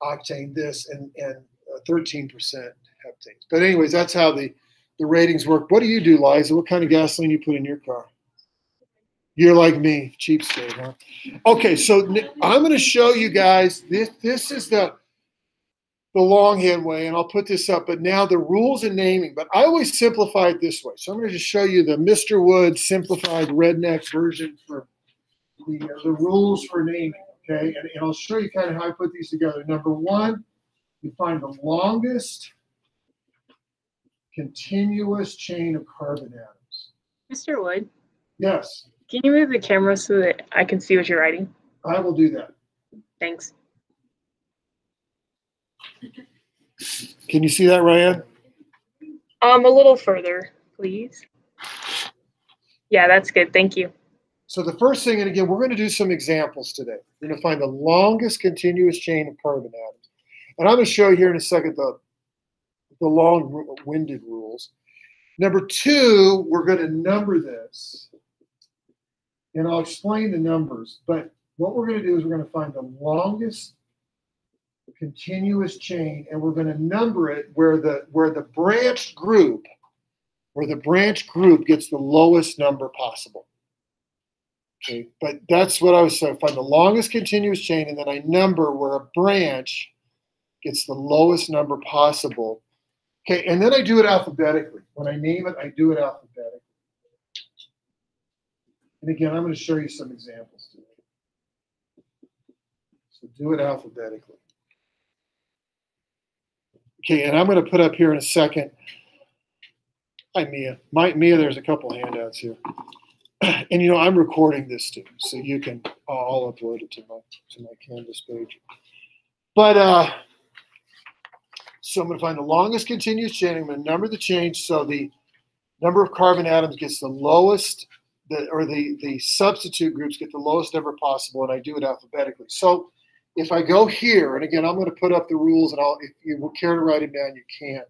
octane this and, and uh, 13% heptanes. But anyways, that's how the, the ratings work. What do you do, Liza? What kind of gasoline you put in your car? You're like me, cheapskate, huh? Okay, so I'm going to show you guys this. This is the the longhand way, and I'll put this up. But now the rules and naming. But I always simplify it this way. So I'm going to just show you the Mr. Wood simplified redneck version for the, uh, the rules for naming. Okay, and, and I'll show you kind of how I put these together. Number one, you find the longest continuous chain of carbon atoms. Mr. Wood, Yes, can you move the camera so that I can see what you're writing? I will do that. Thanks. Can you see that, Ryan? Um, a little further, please. Yeah, that's good. Thank you. So the first thing, and again, we're going to do some examples today. We're going to find the longest continuous chain of carbon atoms. And I'm going to show you here in a second the, the long-winded rules. Number two, we're going to number this. And I'll explain the numbers. But what we're going to do is we're going to find the longest continuous chain, and we're going to number it where the where the branch group, where the branch group gets the lowest number possible. Okay, but that's what I was saying. Find the longest continuous chain, and then I number where a branch gets the lowest number possible. Okay, and then I do it alphabetically. When I name it, I do it alphabetically. And again, I'm going to show you some examples today. So do it alphabetically. Okay, and I'm going to put up here in a second. Hi, Mia. My, Mia, there's a couple handouts here. And you know, I'm recording this too, so you can, I'll upload it to my to my Canvas page. But uh, so I'm going to find the longest continuous chain. I'm going to number the change so the number of carbon atoms gets the lowest, the, or the the substitute groups get the lowest number possible, and I do it alphabetically. So if I go here, and again, I'm going to put up the rules, and I'll, if you care to write them down, you can.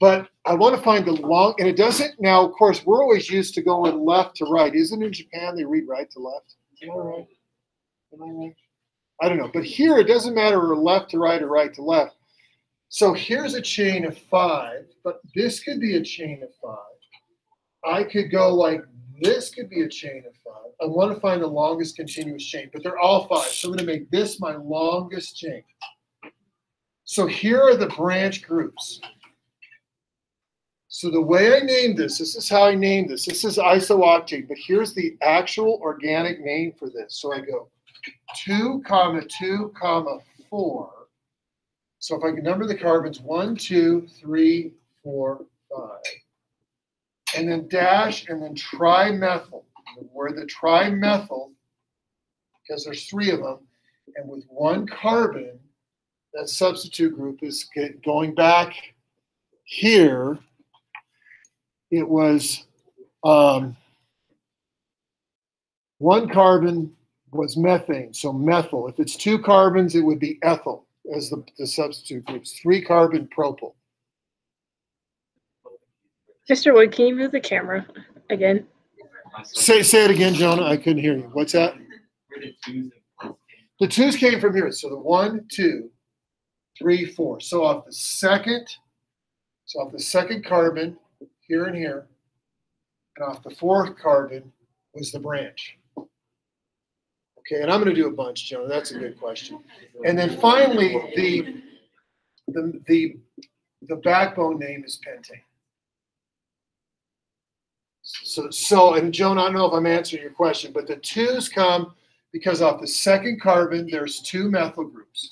But I want to find the long, and it doesn't, now, of course, we're always used to going left to right. Isn't in Japan they read right to left? Am I right? Am I right? I don't know. But here, it doesn't matter or left to right or right to left. So here's a chain of five, but this could be a chain of five. I could go like this could be a chain of five. I want to find the longest continuous chain, but they're all five. So I'm going to make this my longest chain. So here are the branch groups. So the way I named this, this is how I named this. This is isooctane, but here's the actual organic name for this. So I go two comma two comma four. So if I can number the carbons, one, two, three, four, five and then dash and then trimethyl. Where the trimethyl, because there's three of them, and with one carbon, that substitute group is get- going back here. It was um, one carbon was methane, so methyl. If it's two carbons, it would be ethyl as the, the substitute groups. Three carbon propyl. Mr. Wood, can you move the camera again? Say say it again, Jonah. I couldn't hear you. What's that? The twos The twos came from here. So the one, two, three, four. So off the second, so off the second carbon, here and here, and off the fourth carbon was the branch. Okay, and I'm going to do a bunch, Jonah. That's a good question. And then finally, the the the the backbone name is pentane. So so and Joan, I don't know if I'm answering your question, but the twos come because off the second carbon, there's two methyl groups.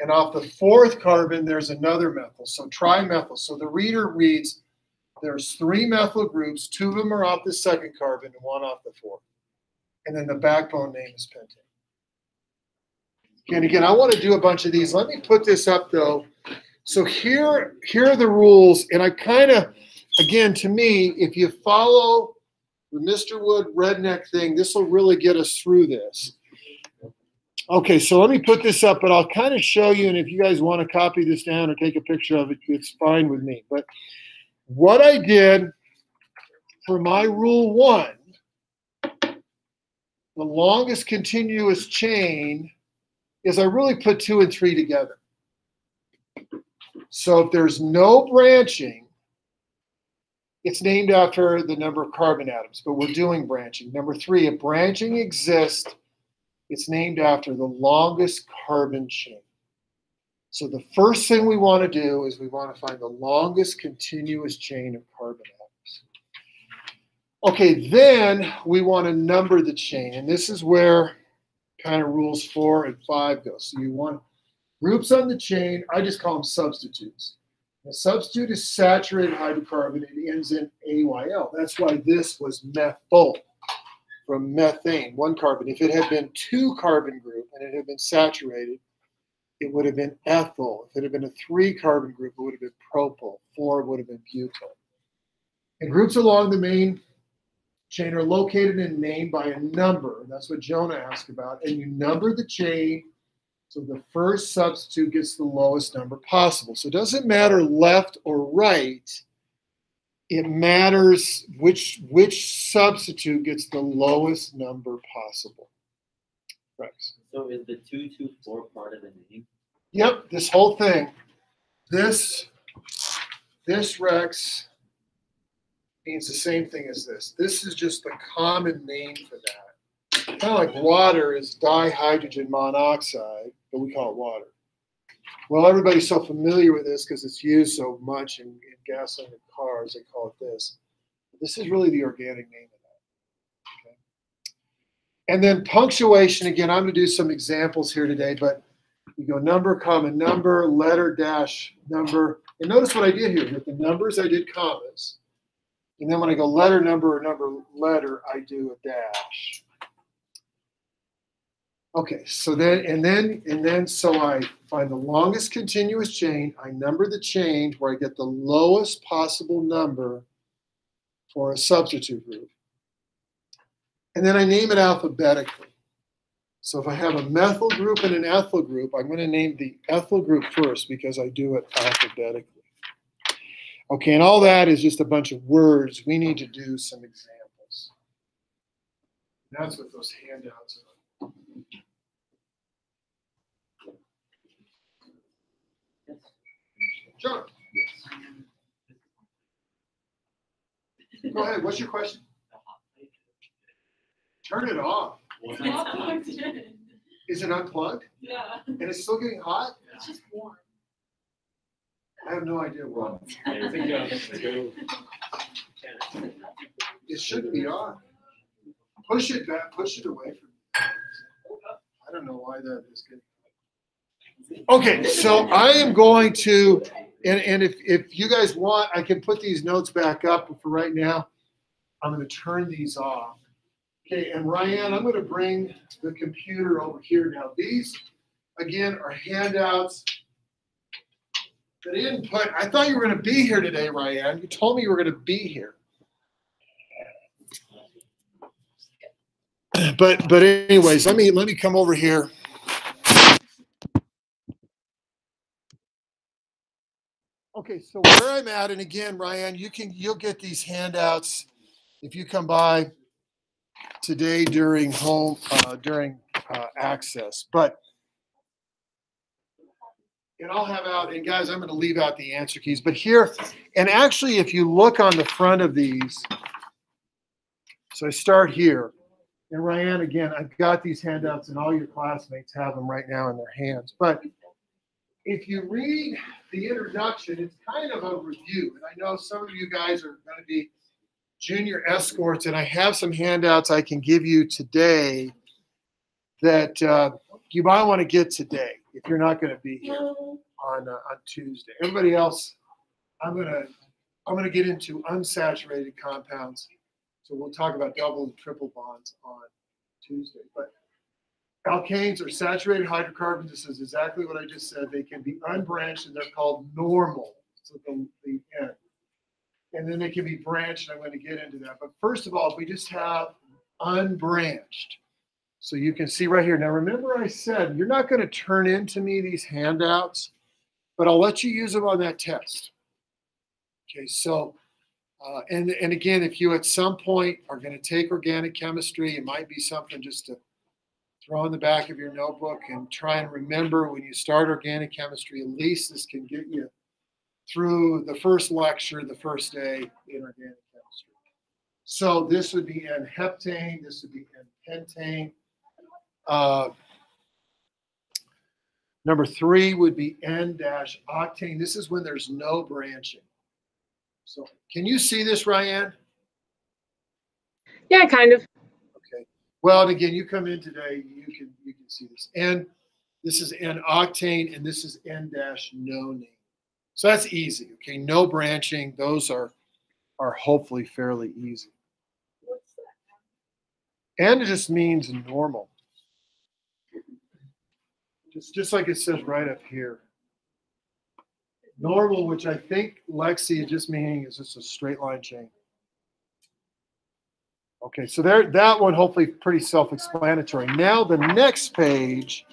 And off the fourth carbon, there's another methyl. So trimethyl. So the reader reads there's three methyl groups, two of them are off the second carbon and one off the fourth. And then the backbone name is pentane. And again, I want to do a bunch of these. Let me put this up though. So here, here are the rules. And I kind of, again, to me, if you follow the Mr. Wood redneck thing, this will really get us through this. Okay, so let me put this up, but I'll kind of show you. And if you guys want to copy this down or take a picture of it, it's fine with me. But what I did for my rule one, the longest continuous chain, is I really put two and three together. So if there's no branching, it's named after the number of carbon atoms, but we're doing branching. Number three, if branching exists, it's named after the longest carbon chain. So the first thing we want to do is we want to find the longest continuous chain of carbon atoms. Okay, then we want to number the chain, and this is where kind of rules four and five go. So you want groups on the chain, I just call them substitutes. A substitute is saturated hydrocarbon. It ends in AYL. That's why this was methyl from methane, one carbon. If it had been two carbon group and it had been saturated, it would have been ethyl. If it had been a three carbon group, it would have been propyl. Four would have been butyl. And groups along the main chain are located and named by a number. That's what Jonah asked about. And you number the chain so the first substitute gets the lowest number possible. So it doesn't matter left or right. It matters which which substitute gets the lowest number possible. Rex. So is the two two four part of the name? Yep, this whole thing. This this Rex means the same thing as this. This is just the common name for that. Kind of like water is dihydrogen monoxide, but we call it water. Well, everybody's so familiar with this because it's used so much in, in gasoline and cars, they call it this. This is really the organic name of that. Okay. And then punctuation, again, I'm going to do some examples here today, but you go number, comma, number, letter, dash, number. And notice what I did here. With the numbers, I did commas. And then when I go letter, number, or number, letter, I do a dash. Okay, so then, and then, and then, so I find the longest continuous chain, I number the chain where I get the lowest possible number for a substitute group. And then I name it alphabetically. So if I have a methyl group and an ethyl group, I'm going to name the ethyl group first because I do it alphabetically. Okay, and all that is just a bunch of words. We need to do some examples. That's what those handouts are. John, go ahead. What's your question? Turn it off. It's not plugged in. Is it unplugged? Yeah, And it's still getting hot? it's just warm. I have no idea why. It should be on. Push it back, push it away from me. I don't know why that is good. Okay, so I am going to, and, and if, if you guys want, I can put these notes back up, but for right now, I'm gonna turn these off. Okay, and Ryan, I'm gonna bring the computer over here now. These, again, are handouts that I didn't put, I thought you were gonna be here today, Ryan. You told me you were gonna be here. But, but anyways, let me, let me come over here. Okay, so where I'm at, and again, Ryan, you can, you'll get these handouts if you come by today during home, uh, during, uh, access, but and I'll have out, and guys, I'm gonna leave out the answer keys, but here, and actually, if you look on the front of these, so I start here, and Ryan, again, I've got these handouts, and all your classmates have them right now in their hands, but if you read the introduction, it's kind of a review, and I know some of you guys are gonna be junior escorts, and I have some handouts I can give you today that uh, you might want to get today if you're not going to be here on uh, on Tuesday. Everybody else, I'm gonna I'm gonna get into unsaturated compounds. So we'll talk about double and triple bonds on Tuesday. But alkanes are saturated hydrocarbons. This is exactly what I just said. They can be unbranched and they're called normal. So the, the end. And then they can be branched. I'm going to get into that. But first of all, we just have unbranched, so you can see right here. Now, remember I said you're not going to turn into me these handouts, but I'll let you use them on that test. Okay, so, uh, and, and again, if you at some point are going to take organic chemistry, it might be something just to throw in the back of your notebook and try and remember when you start organic chemistry, at least this can get you through the first lecture, the first day in organic chemistry. So this would be N-heptane, this would be N-pentane. Uh, number three would be N-octane. This is when there's no branching. So can you see this, Ryan? Yeah, kind of. Well, and again, you come in today, you can you can see this. And this is N-octane, and this is n dash no name. So that's easy. Okay, no branching. Those are are hopefully fairly easy. What's that? And it just means normal. Just just like it says right up here. Normal, which I think Lexi is just meaning is just a straight line chain. Okay, so there that one hopefully pretty self-explanatory. Now the next page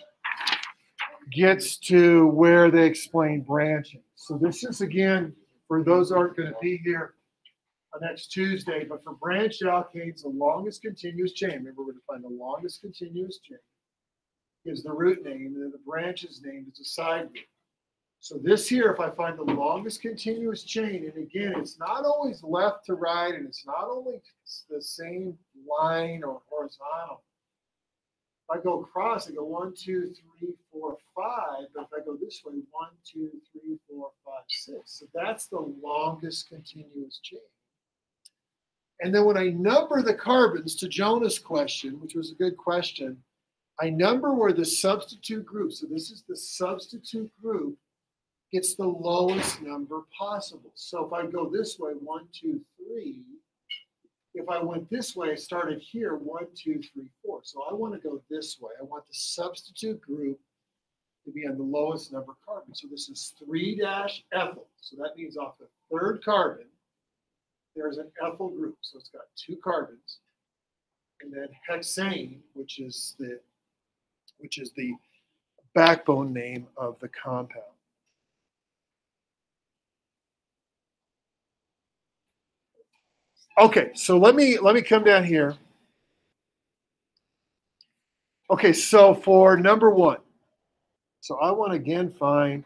gets to where they explain branching. So this is again for those aren't going to be here next Tuesday, but for branched alkanes, the longest continuous chain. Remember, we're going to find the longest continuous chain is the root name, and then the branch's name is a side root. So this here, if I find the longest continuous chain, and again, it's not always left to right, and it's not only the same line or horizontal. If I go across, I go one, two, three, four, five. But if I go this way, one, two, three, four, five, six. So that's the longest continuous chain. And then when I number the carbons to Jonah's question, which was a good question, I number where the substitute group, so this is the substitute group, gets the lowest number possible. So if I go this way, one, two, three, if I went this way, I started here, one, two, three, four. So I want to go this way. I want the substitute group to be on the lowest number carbon. So this is 3 dash ethyl. So that means off the third carbon, there's an ethyl group. So it's got two carbons. And then hexane, which is the which is the backbone name of the compound. Okay, so let me let me come down here. Okay, so for number one, so I want to again find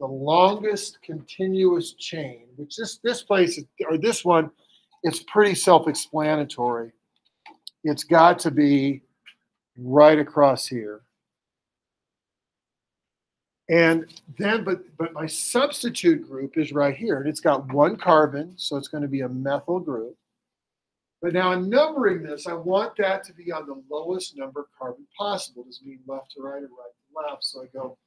the longest continuous chain, which this this place or this one, it's pretty self-explanatory. It's got to be right across here. And then, but but my substitute group is right here, and it's got one carbon, so it's going to be a methyl group. But now in numbering this, I want that to be on the lowest number carbon possible. Does mean left to right or right to left. So I go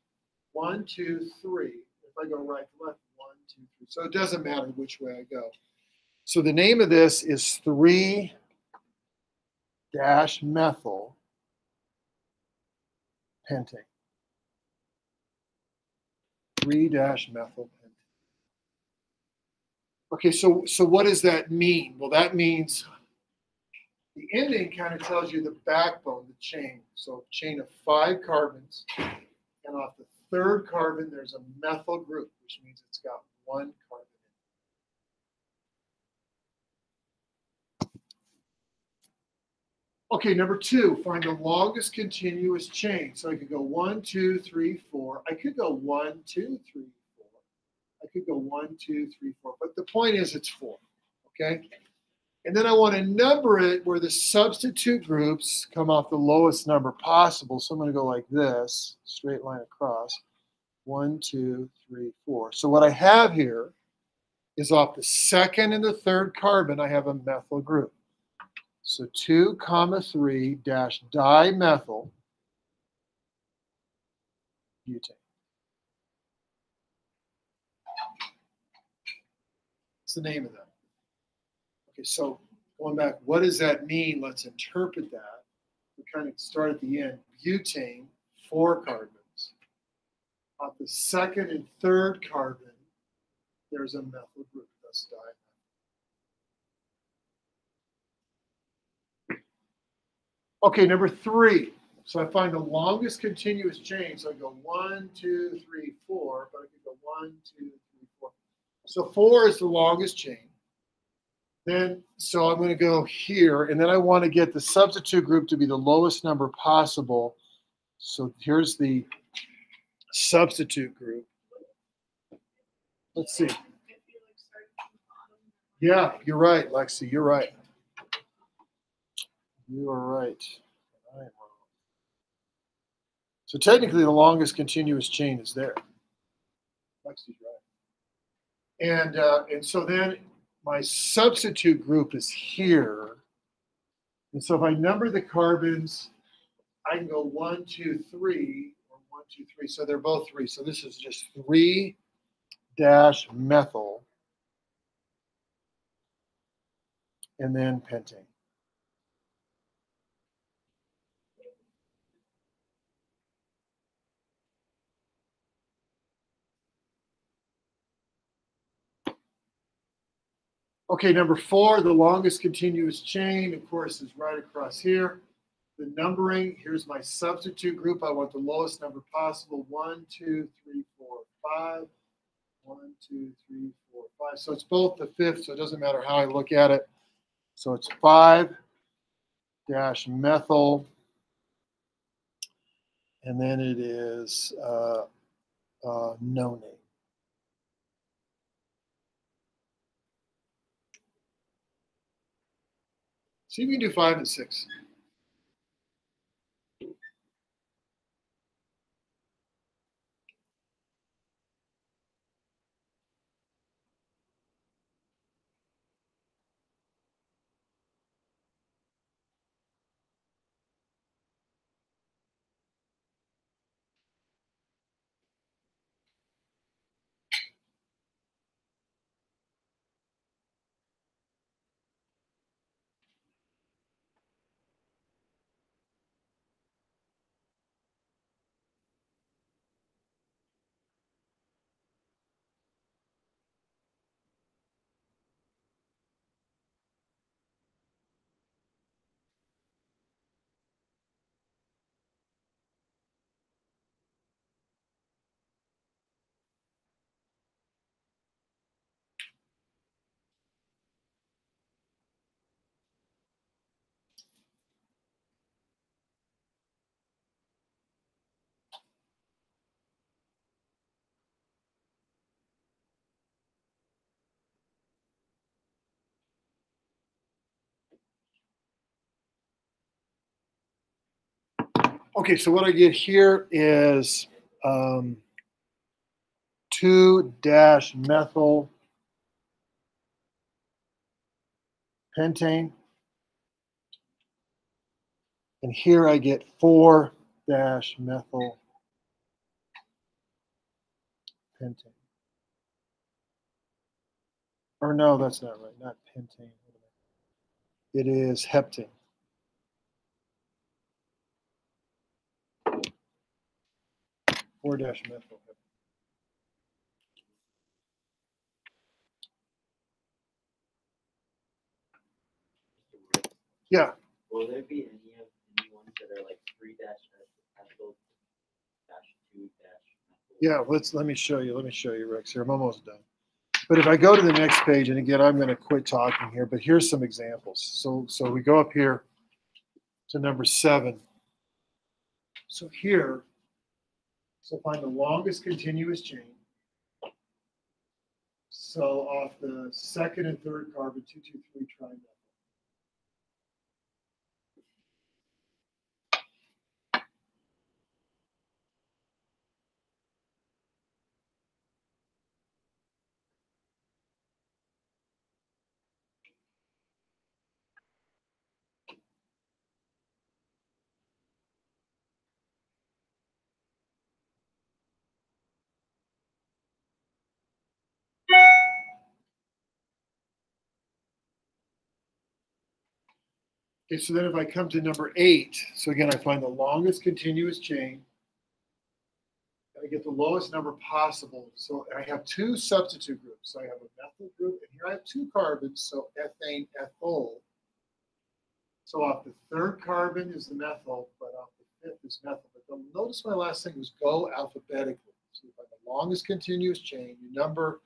one, two, three. If I go right to left, one, two, three. So it doesn't matter which way I go. So the name of this is three dash methyl pentane. 3-methyl Okay, so so what does that mean? Well, that means the ending kind of tells you the backbone, the chain. So chain of five carbons, and off the third carbon, there's a methyl group, which means it's got one carbon. Okay, number two, find the longest continuous chain. So I could go one, two, three, four. I could go one, two, three, four. I could go one, two, three, four. But the point is it's four. Okay? And then I want to number it where the substitute groups come off the lowest number possible. So I'm going to go like this, straight line across. One, two, three, four. So what I have here is off the second and the third carbon, I have a methyl group. So 2 comma 3 dash dimethyl butane. What's the name of that? Okay, so going back, what does that mean? Let's interpret that. We kind of start at the end. Butane, four carbons. On the second and third carbon, there's a methyl group, thus dimethyl. Okay, number three. So I find the longest continuous chain. So I go one, two, three, four, but I can go one, two, three, four. So four is the longest chain. Then, so I'm going to go here, and then I want to get the substitute group to be the lowest number possible. So here's the substitute group. Let's see. Yeah, you're right, Lexi. You're right. You are right. I am wrong. So technically, the longest continuous chain is there. Lexi's right. And uh, and so then my substitute group is here. And so if I number the carbons, I can go one, two, three, or one, two, three. So they're both three. So this is just three dash methyl. and then pentane. Okay, number four, the longest continuous chain, of course, is right across here. The numbering, here's my substitute group. I want the lowest number possible. One, two, three, four, five. One, two, three, four, five. So it's both the fifth, so it doesn't matter how I look at it. So it's five dash methyl. And then it is uh, uh, See if you can do five and six. Okay, so what I get here is um, 2 dash methyl pentane. And here I get 4 dash methyl pentane. Or no, that's not right, not pentane. It is heptane. Four dash methyl. Yeah, Will there be any of any ones that are like three dash methyl dash two dash yeah, let's, let me show you, let me show you, Rex, here, I'm almost done. But if I go to the next page, and again, I'm gonna quit talking here, but here's some examples. So, so we go up here to number seven. So here, so find the longest continuous chain. So off the second and third carbon, two, two, three trimethyl. Okay, so then if I come to number eight, so again, I find the longest continuous chain. And I get the lowest number possible. So I have two substitute groups. So I have a methyl group, and here I have two carbons, so ethane, ethyl. So off the third carbon is the methyl, but off the fifth is methyl. But notice my last thing was go alphabetically. So you find the longest continuous chain, you number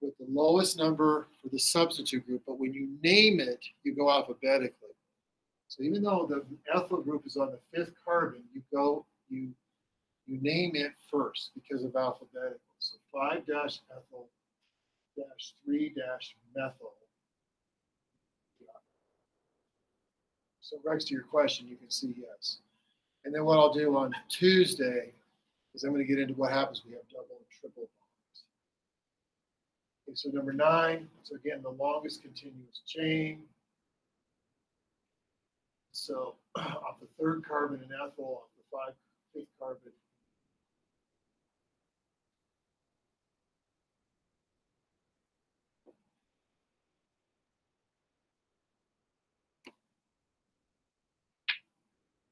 with the lowest number for the substitute group, but when you name it, you go alphabetically. So even though the ethyl group is on the fifth carbon, you go, you, you name it first because of alphabetical. So five dash ethyl dash three dash methyl. So Rex, to your question, you can see yes. And then what I'll do on Tuesday is I'm going to get into what happens we have double and triple bonds. Okay, so number nine, so again, the longest continuous chain. So off the third carbon in ethyl, off the five, fifth carbon.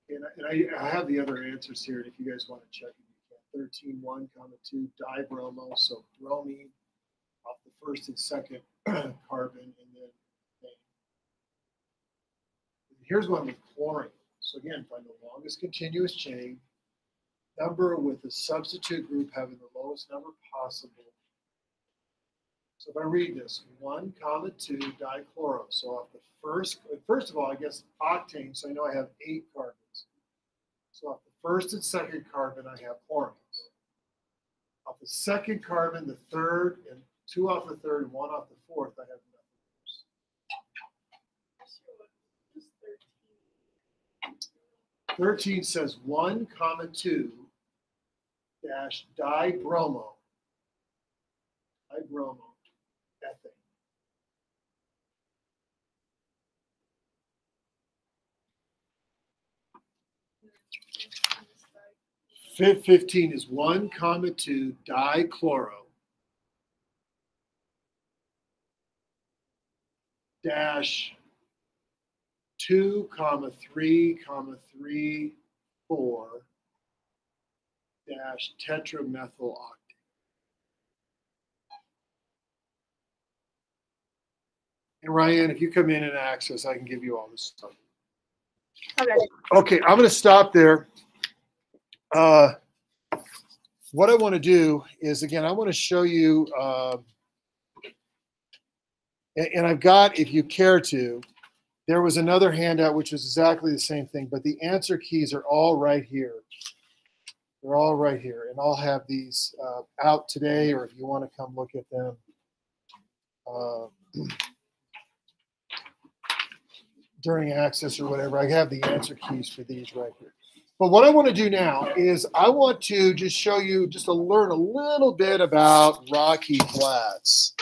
And I, and I, I have the other answers here, and if you guys want to check you can. Thirteen one, comma two, dibromo, so bromine off the first and second carbon, then methane. Here's one with chlorine. So again, find the longest continuous chain, number with the substitute group having the lowest number possible. So if I read this, one comma two dichloro. So off the first, first of all, I guess octane, so I know I have eight carbons. So off the first and second carbon, I have chlorines. Off the second carbon, the third, and two off the third, and one off the fourth, I have methyl groups. Just thirteen. 13 says 1 comma 2 dash dibromo. Dibromo ethane. Fif- 15 is 1 comma 2 dichloro dash 2 comma 3 comma 3 4 dash tetramethyl octane. And Ryan, if you come in and access, I can give you all this stuff. Okay. Okay, I'm going to stop there. Uh, what I want to do is, again, I want to show you, uh, and, and I've got, if you care to, there was another handout which was exactly the same thing, but the answer keys are all right here. They're all right here, and I'll have these uh, out today, or if you want to come look at them. Uh, during access or whatever, I have the answer keys for these right here. But what I want to do now is I want to just show you, just to learn a little bit about Rocky Flats.